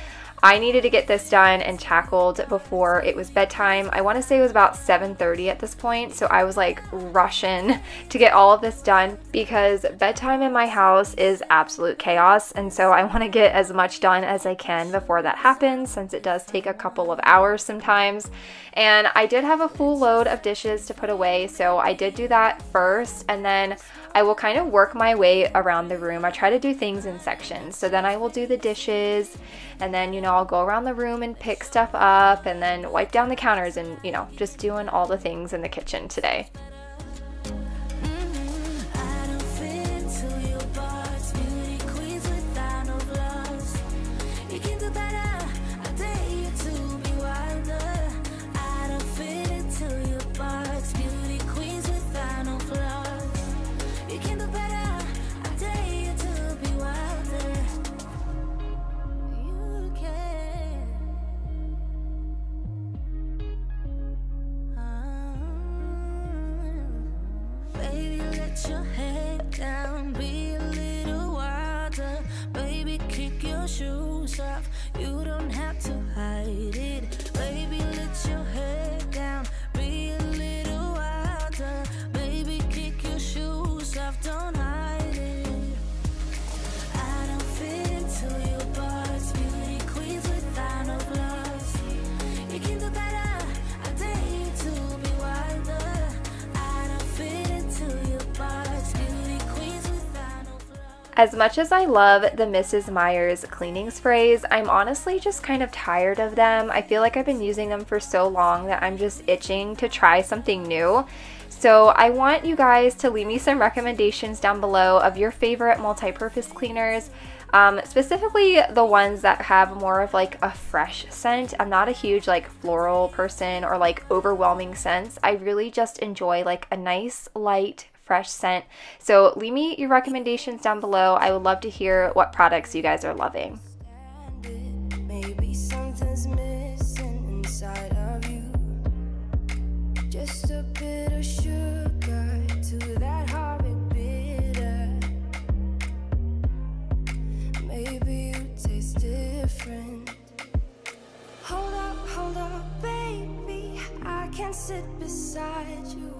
I needed to get this done and tackled before it was bedtime. I want to say it was about 7:30 at this point, so I was like rushing to get all of this done because bedtime in my house is absolute chaos, and so I want to get as much done as I can before that happens since it does take a couple of hours sometimes. And I did have a full load of dishes to put away, so I did do that first and then I will kind of work my way around the room. I try to do things in sections. So then I will do the dishes and then, you know, I'll go around the room and pick stuff up and then wipe down the counters and, you know, just doing all the things in the kitchen today. Let your head down, be a little wilder. Baby, kick your shoes off. You don't have to hide it. Baby, let your head down, be a little wilder. Baby, kick your shoes off. Don't hide As much as I love the Mrs. Meyer's cleaning sprays, I'm honestly just kind of tired of them. I feel like I've been using them for so long that I'm just itching to try something new. So I want you guys to leave me some recommendations down below of your favorite multi-purpose cleaners. Um, specifically the ones that have more of like a fresh scent. I'm not a huge like floral person or like overwhelming scents. I really just enjoy like a nice light fresh scent. So leave me your recommendations down below. I would love to hear what products you guys are loving. Maybe something's missing inside of you. Just a bit of sugar to that horrid bitter. Maybe you taste different. Hold up, hold up, baby. I can sit beside you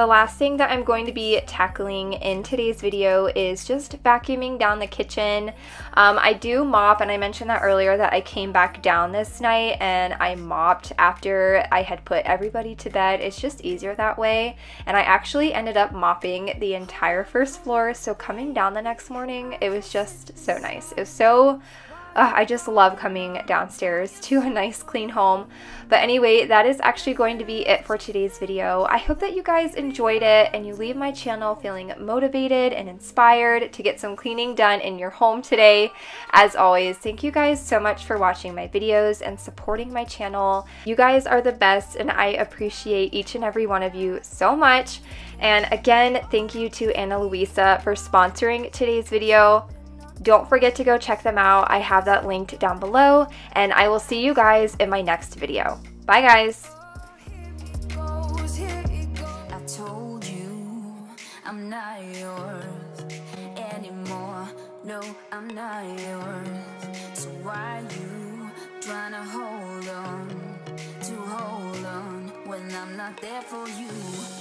The last thing that I'm going to be tackling in today's video is just vacuuming down the kitchen. Um, I do mop, and I mentioned that earlier that I came back down this night and I mopped after I had put everybody to bed. It's just easier that way. And I actually ended up mopping the entire first floor, so coming down the next morning, it was just so nice. It was so Ugh, I just love coming downstairs to a nice clean home. But anyway, that is actually going to be it for today's video. I hope that you guys enjoyed it and you leave my channel feeling motivated and inspired to get some cleaning done in your home today. As always, thank you guys so much for watching my videos and supporting my channel. You guys are the best and I appreciate each and every one of you so much. And again, thank you to Ana Luisa for sponsoring today's video. Don't forget to go check them out. I have that linked down below, and I will see you guys in my next video. Bye, guys. No, I'm not yours. So why you trying to hold on to hold on when I'm not there for you?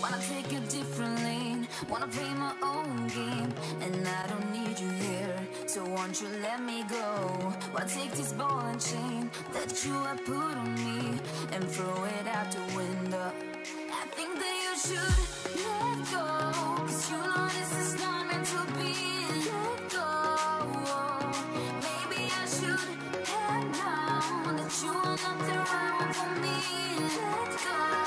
Wanna take a different lane, wanna play my own game, and I don't need you here. So won't you let me go? Wanna take this ball and chain that you have put on me and throw it out the window. I think that you should let go. Cause you know this is not meant to be. Let go. Maybe I should head now. that you are not the right one for me. Let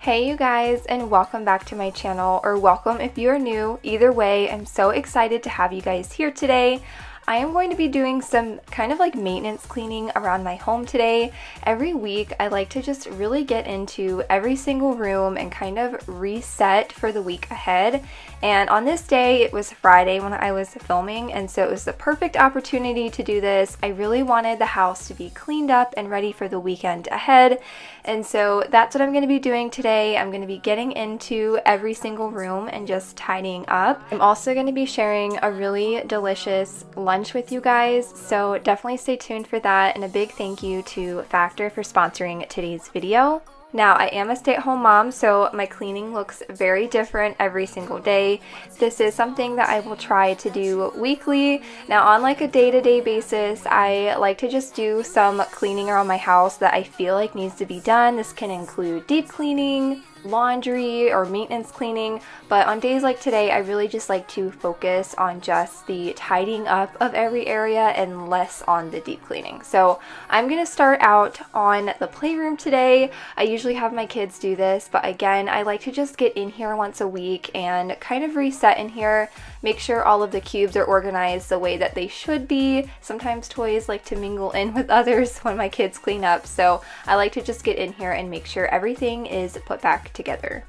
Hey you guys and welcome back to my channel or welcome if you're new. Either way, I'm so excited to have you guys here today. I am going to be doing some kind of like maintenance cleaning around my home today. Every week I like to just really get into every single room and kind of reset for the week ahead. And on this day, it was Friday when I was filming and so it was the perfect opportunity to do this. I really wanted the house to be cleaned up and ready for the weekend ahead. And so that's what I'm going to be doing today. I'm going to be getting into every single room and just tidying up. I'm also going to be sharing a really delicious lunch with you guys, so definitely stay tuned for that. And a big thank you to Factor for sponsoring today's video. Now, I am a stay-at-home mom, so my cleaning looks very different every single day. This is something that I will try to do weekly. Now, on like a day-to-day basis, I like to just do some cleaning around my house that I feel like needs to be done. This can include deep cleaning, laundry or maintenance cleaning, but on days like today, I really just like to focus on just the tidying up of every area and less on the deep cleaning. So I'm gonna start out on the playroom today. I usually have my kids do this, but again, I like to just get in here once a week and kind of reset in here, make sure all of the cubes are organized the way that they should be. Sometimes toys like to mingle in with others when my kids clean up, so I like to just get in here and make sure everything is put back together.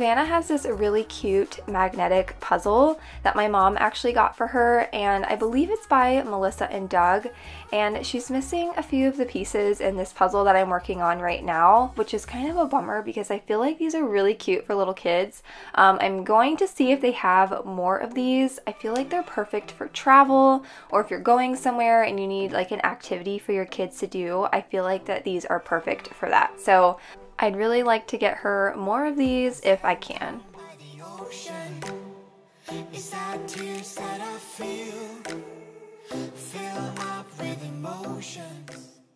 Savannah has this really cute magnetic puzzle that my mom actually got for her, and I believe it's by Melissa and Doug. And she's missing a few of the pieces in this puzzle that I'm working on right now, which is kind of a bummer because I feel like these are really cute for little kids. Um, I'm going to see if they have more of these. I feel like they're perfect for travel or if you're going somewhere and you need like an activity for your kids to do. I feel like that these are perfect for that. So I'd really like to get her more of these if I can.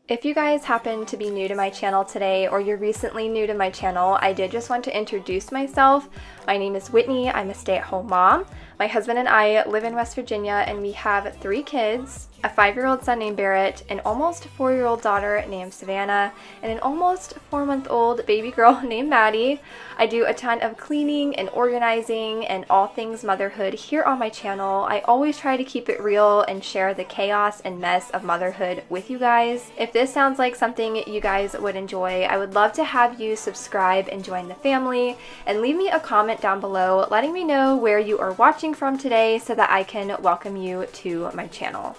If you guys happen to be new to my channel today or you're recently new to my channel, I did just want to introduce myself. My name is Whitney. I'm a stay-at-home mom. My husband and I live in West Virginia and we have three kids, a five-year-old son named Barrett, an almost four-year-old daughter named Savannah, and an almost four-month-old baby girl named Maddie. I do a ton of cleaning and organizing and all things motherhood here on my channel. I always try to keep it real and share the chaos and mess of motherhood with you guys. If this sounds like something you guys would enjoy, I would love to have you subscribe and join the family and leave me a comment down below letting me know where you are watching from today so that I can welcome you to my channel.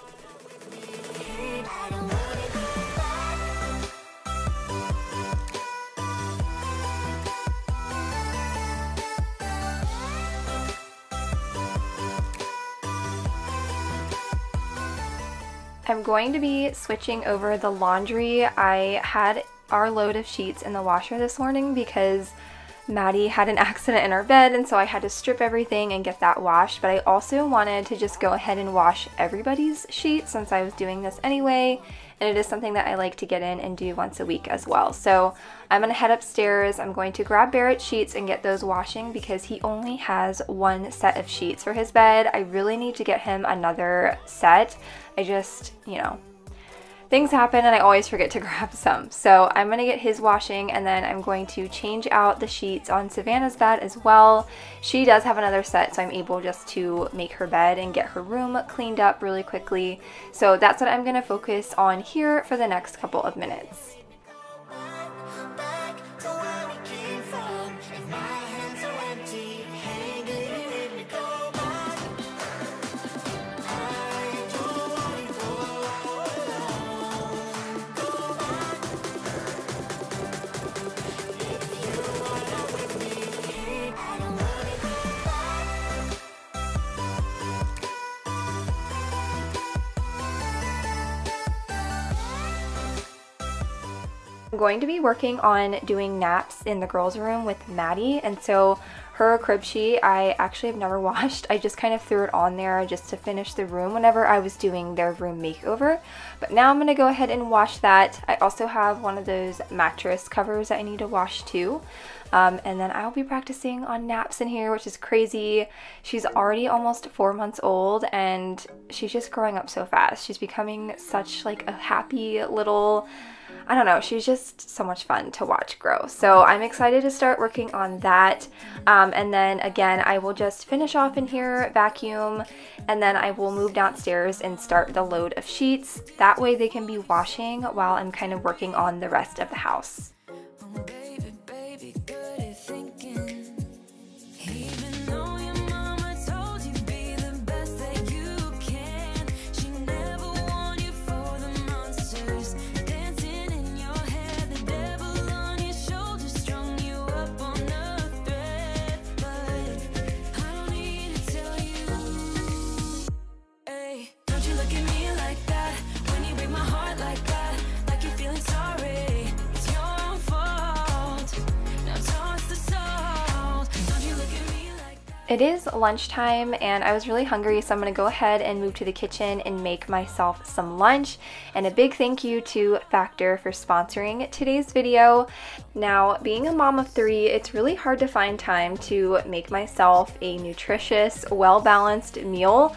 I'm going to be switching over the laundry. I had our load of sheets in the washer this morning because Maddie had an accident in our bed and so I had to strip everything and get that washed but I also wanted to just go ahead and wash everybody's sheets since I was doing this anyway and it is something that I like to get in and do once a week as well. So I'm gonna head upstairs, I'm going to grab Barrett's sheets and get those washing because he only has one set of sheets for his bed. I really need to get him another set. I just, you know, things happen and I always forget to grab some. So I'm to get his washing and then I'm going to change out the sheets on Savannah's bed as well. She does have another set so I'm able just to make her bed and get her room cleaned up really quickly. So that's what I'm to focus on here for the next couple of minutes. I'm going to be working on doing naps in the girls' room with Maddie, and so her crib sheet I actually have never washed. I just kind of threw it on there just to finish the room whenever I was doing their room makeover. But now I'm going to go ahead and wash that. I also have one of those mattress covers that I need to wash too. Um, and then I'll be practicing on naps in here, which is crazy. She's already almost four months old and she's just growing up so fast. She's becoming such like a happy little I don't know, she's just so much fun to watch grow. So I'm excited to start working on that. Um, and then again, I will just finish off in here, vacuum, and then I will move downstairs and start the load of sheets. That way they can be washing while I'm kind of working on the rest of the house. It is lunchtime and I was really hungry, so I'm gonna go ahead and move to the kitchen and make myself some lunch. And a big thank you to Factor for sponsoring today's video. Now, being a mom of three, it's really hard to find time to make myself a nutritious, well-balanced meal.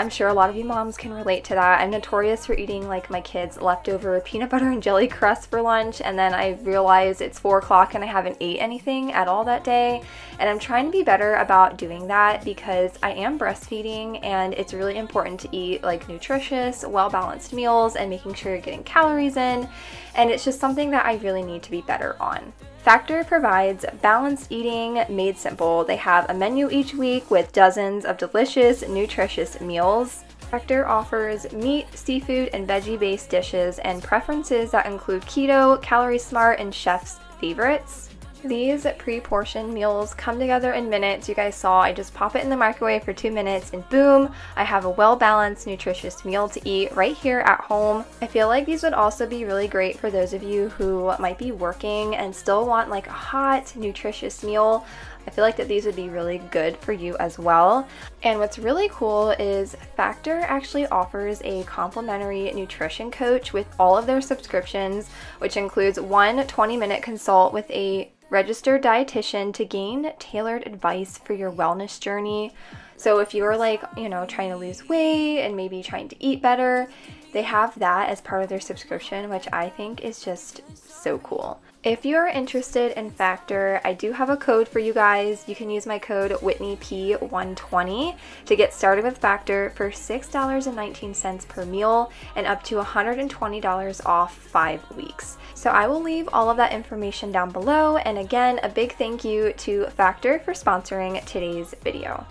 I'm sure a lot of you moms can relate to that. I'm notorious for eating like my kids' leftover peanut butter and jelly crust for lunch, and then I realize it's four o'clock and I haven't ate anything at all that day. And I'm trying to be better about doing that because I am breastfeeding and it's really important to eat like nutritious, well balanced meals and making sure you're getting calories in. And it's just something that I really need to be better on. Factor provides balanced eating made simple. They have a menu each week with dozens of delicious, nutritious meals. Factor offers meat, seafood, and veggie based dishes and preferences that include keto, calorie smart, and chef's favorites. These pre-portioned meals come together in minutes. You guys saw I just pop it in the microwave for two minutes and boom, I have a well-balanced, nutritious meal to eat right here at home. I feel like these would also be really great for those of you who might be working and still want like a hot, nutritious meal. I feel like that these would be really good for you as well. And what's really cool is Factor actually offers a complimentary nutrition coach with all of their subscriptions, which includes one 20 minute consult with a registered dietitian to gain tailored advice for your wellness journey. So if you're like, you know, trying to lose weight and maybe trying to eat better, they have that as part of their subscription, which I think is just so cool. If you are interested in Factor, I do have a code for you guys. You can use my code WhitneyP120 to get started with Factor for $6.19 per meal and up to $120 off five weeks. So I will leave all of that information down below. And again, a big thank you to Factor for sponsoring today's video.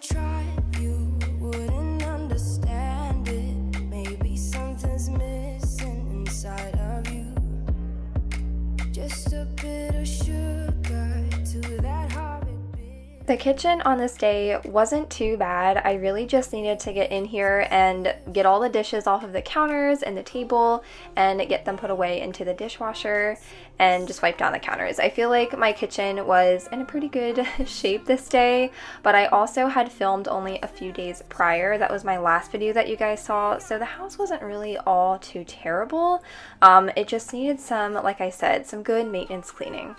Even The kitchen on this day wasn't too bad. I really just needed to get in here and get all the dishes off of the counters and the table and get them put away into the dishwasher and just wipe down the counters. I feel like my kitchen was in a pretty good shape this day, but I also had filmed only a few days prior. That was my last video that you guys saw, so the house wasn't really all too terrible. Um, it just needed some, like I said, some good maintenance cleaning.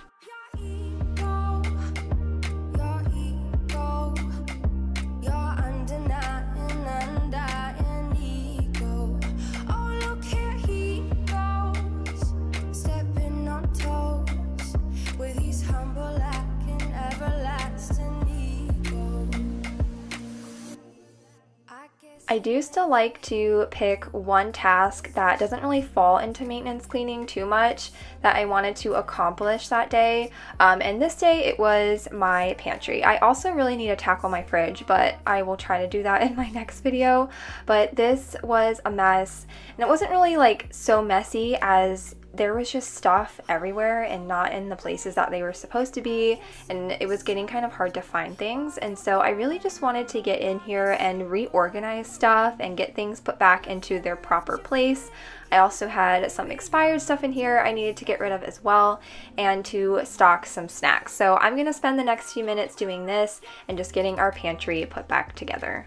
I do still like to pick one task that doesn't really fall into maintenance cleaning too much that I wanted to accomplish that day. Um, and this day it was my pantry. I also really need to tackle my fridge, but I will try to do that in my next video. But this was a mess and it wasn't really like so messy as there was just stuff everywhere and not in the places that they were supposed to be and it was getting kind of hard to find things and so I really just wanted to get in here and reorganize stuff and get things put back into their proper place. I also had some expired stuff in here I needed to get rid of as well and to stock some snacks. So I'm going to spend the next few minutes doing this and just getting our pantry put back together.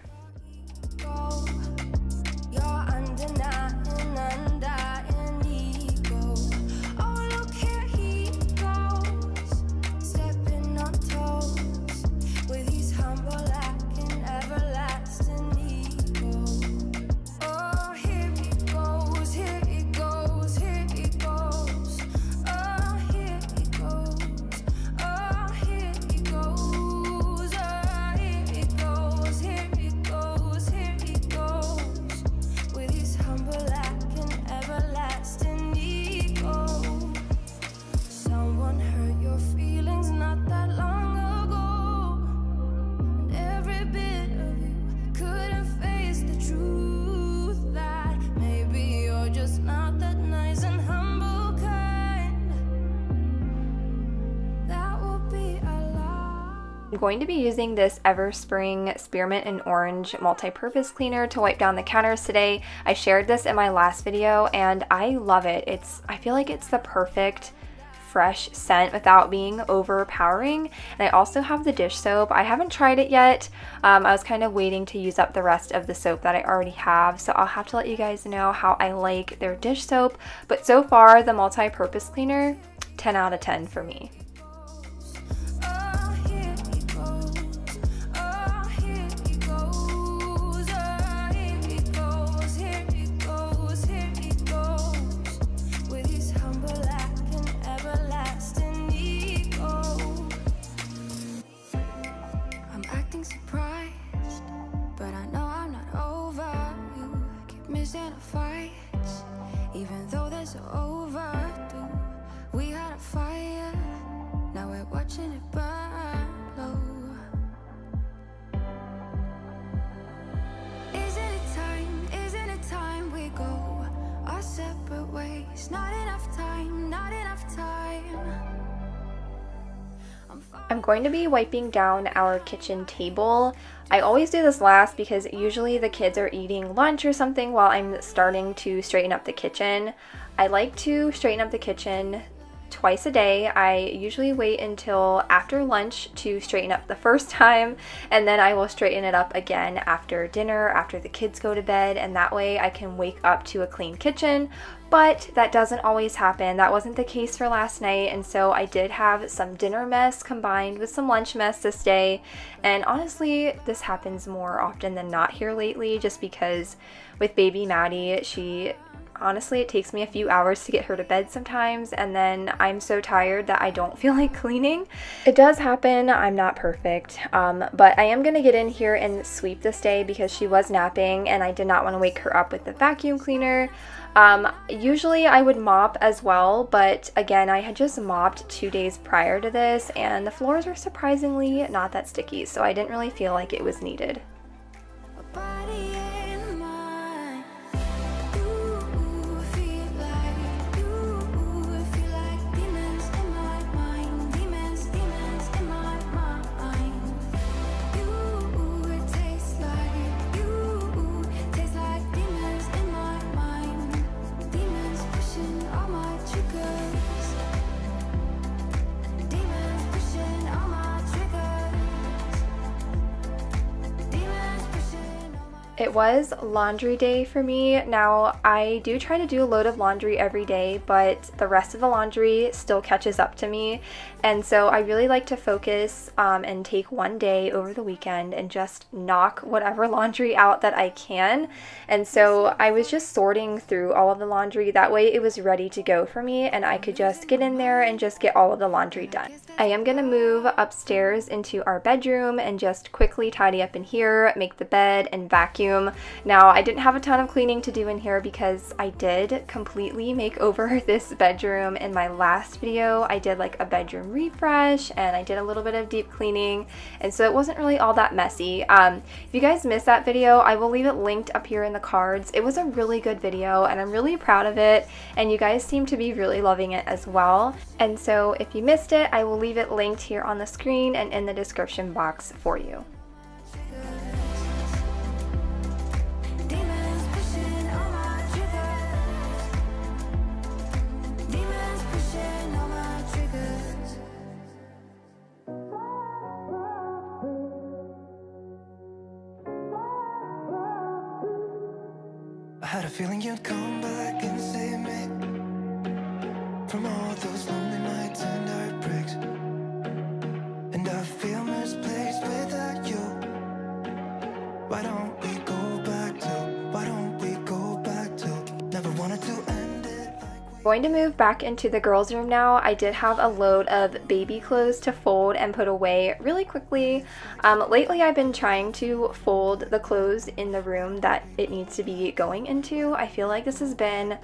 I'm going to be using this Everspring Spearmint and Orange multi-purpose cleaner to wipe down the counters today. I shared this in my last video and I love it. It's I feel like it's the perfect fresh scent without being overpowering. And I also have the dish soap. I haven't tried it yet. Um, I was kind of waiting to use up the rest of the soap that I already have. So I'll have to let you guys know how I like their dish soap. But so far, the multi-purpose cleaner, 10 out of 10 for me. So overdue. We had a fire, now we're watching it burn low. Isn't it time? Isn't it time we go our separate ways? Not enough time, not enough time. I'm I'm going to be wiping down our kitchen table. I always do this last because usually the kids are eating lunch or something while I'm starting to straighten up the kitchen. I like to straighten up the kitchen twice a day. I usually wait until after lunch to straighten up the first time and then I will straighten it up again after dinner, after the kids go to bed, and that way I can wake up to a clean kitchen. But that doesn't always happen. That wasn't the case for last night, and so I did have some dinner mess combined with some lunch mess this day. And honestly, this happens more often than not here lately just because with baby Maddie, she honestly it takes me a few hours to get her to bed sometimes and then i'm so tired that i don't feel like cleaning. It does happen. I'm not perfect um, but i am going to get in here and sweep this day because she was napping and i did not want to wake her up with the vacuum cleaner. Um, usually i would mop as well but again i had just mopped two days prior to this and the floors were surprisingly not that sticky so i didn't really feel like it was needed It was laundry day for me. Now, I do try to do a load of laundry every day, but the rest of the laundry still catches up to me. And so I really like to focus um, and take one day over the weekend and just knock whatever laundry out that I can. And so I was just sorting through all of the laundry. That way it was ready to go for me and I could just get in there and just get all of the laundry done. I am going to move upstairs into our bedroom and just quickly tidy up in here, make the bed and vacuum vacuum. Now, I didn't have a ton of cleaning to do in here because I did completely make over this bedroom in my last video. I did like a bedroom refresh and I did a little bit of deep cleaning and so it wasn't really all that messy. Um, if you guys missed that video, I will leave it linked up here in the cards. It was a really good video and I'm really proud of it and you guys seem to be really loving it as well. And so if you missed it, I will leave it linked here on the screen and in the description box for you. I had a feeling you'd come back and save me from all those lonely nights and heartbreaks. And I feel misplaced without you. Why don't we go back to? Why don't we go back to? Never wanted to end. Going to move back into the girls' room now. I did have a load of baby clothes to fold and put away really quickly. Um, lately, I've been trying to fold the clothes in the room that it needs to be going into. I feel like this has been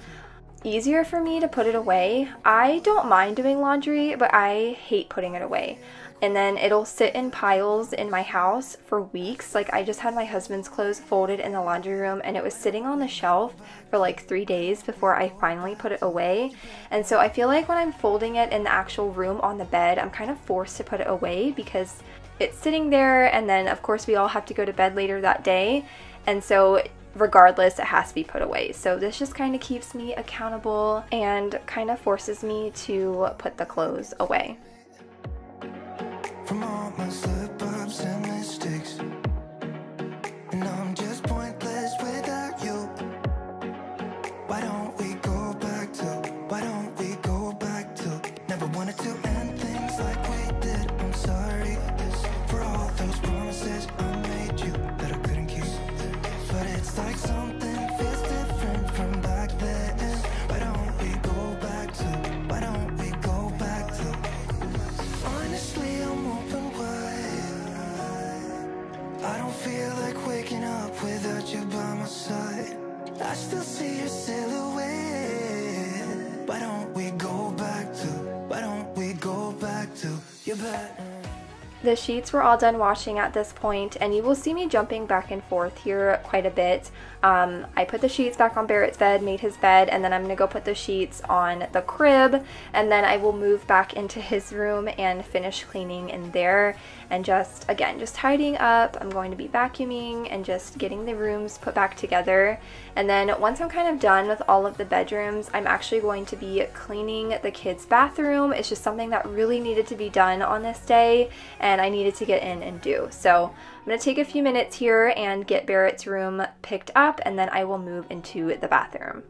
easier for me to put it away. I don't mind doing laundry, but I hate putting it away. And then it'll sit in piles in my house for weeks. Like, I just had my husband's clothes folded in the laundry room and it was sitting on the shelf for like three days before I finally put it away. And so I feel like when I'm folding it in the actual room on the bed, I'm kind of forced to put it away because it's sitting there. And then, of course, we all have to go to bed later that day. And so regardless, it has to be put away. So this just kind of keeps me accountable and kind of forces me to put the clothes away. From all my slip ups and mistakes. And I'm just pointless The sheets were all done washing at this point, and you will see me jumping back and forth here quite a bit. Um, I put the sheets back on Barrett's bed, made his bed, and then I'm gonna go put the sheets on the crib, and then I will move back into his room and finish cleaning in there, and just, again, just tidying up. I'm going to be vacuuming and just getting the rooms put back together. And then once I'm kind of done with all of the bedrooms, I'm actually going to be cleaning the kids' bathroom. It's just something that really needed to be done on this day, and I needed to get in and do. So I'm to take a few minutes here and get Barrett's room picked up, and then I will move into the bathroom.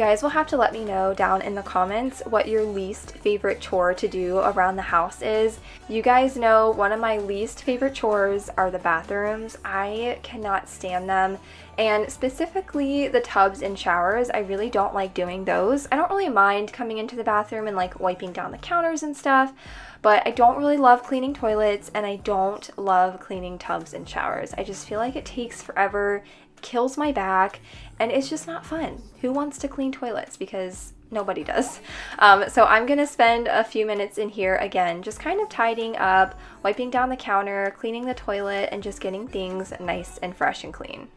Guys will have to let me know down in the comments what your least favorite chore to do around the house is. You guys know one of my least favorite chores are the bathrooms. I cannot stand them. And specifically the tubs and showers, I really don't like doing those. I don't really mind coming into the bathroom and like wiping down the counters and stuff, but I don't really love cleaning toilets and I don't love cleaning tubs and showers. I just feel like it takes forever, kills my back, and it's just not fun. Who wants to clean toilets? Because nobody does. Um, so I'm gonna spend a few minutes in here again, just kind of tidying up, wiping down the counter, cleaning the toilet, and just getting things nice and fresh and clean.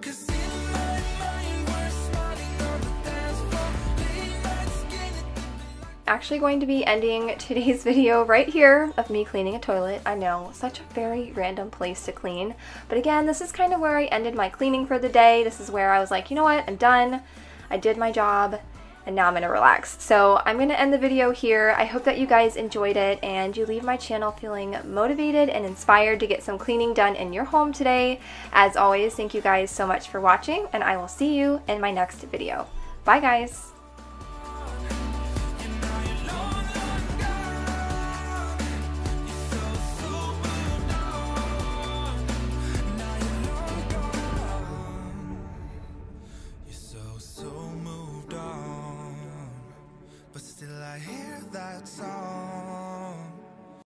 Cause Actually going to be ending today's video right here of me cleaning a toilet. I know, such a very random place to clean. But again, this is kind of where I ended my cleaning for the day. This is where I was like, you know what, I'm done. I did my job and now I'm gonna relax. So I'm gonna end the video here. I hope that you guys enjoyed it and you leave my channel feeling motivated and inspired to get some cleaning done in your home today. As always, thank you guys so much for watching and I will see you in my next video. Bye guys! So moved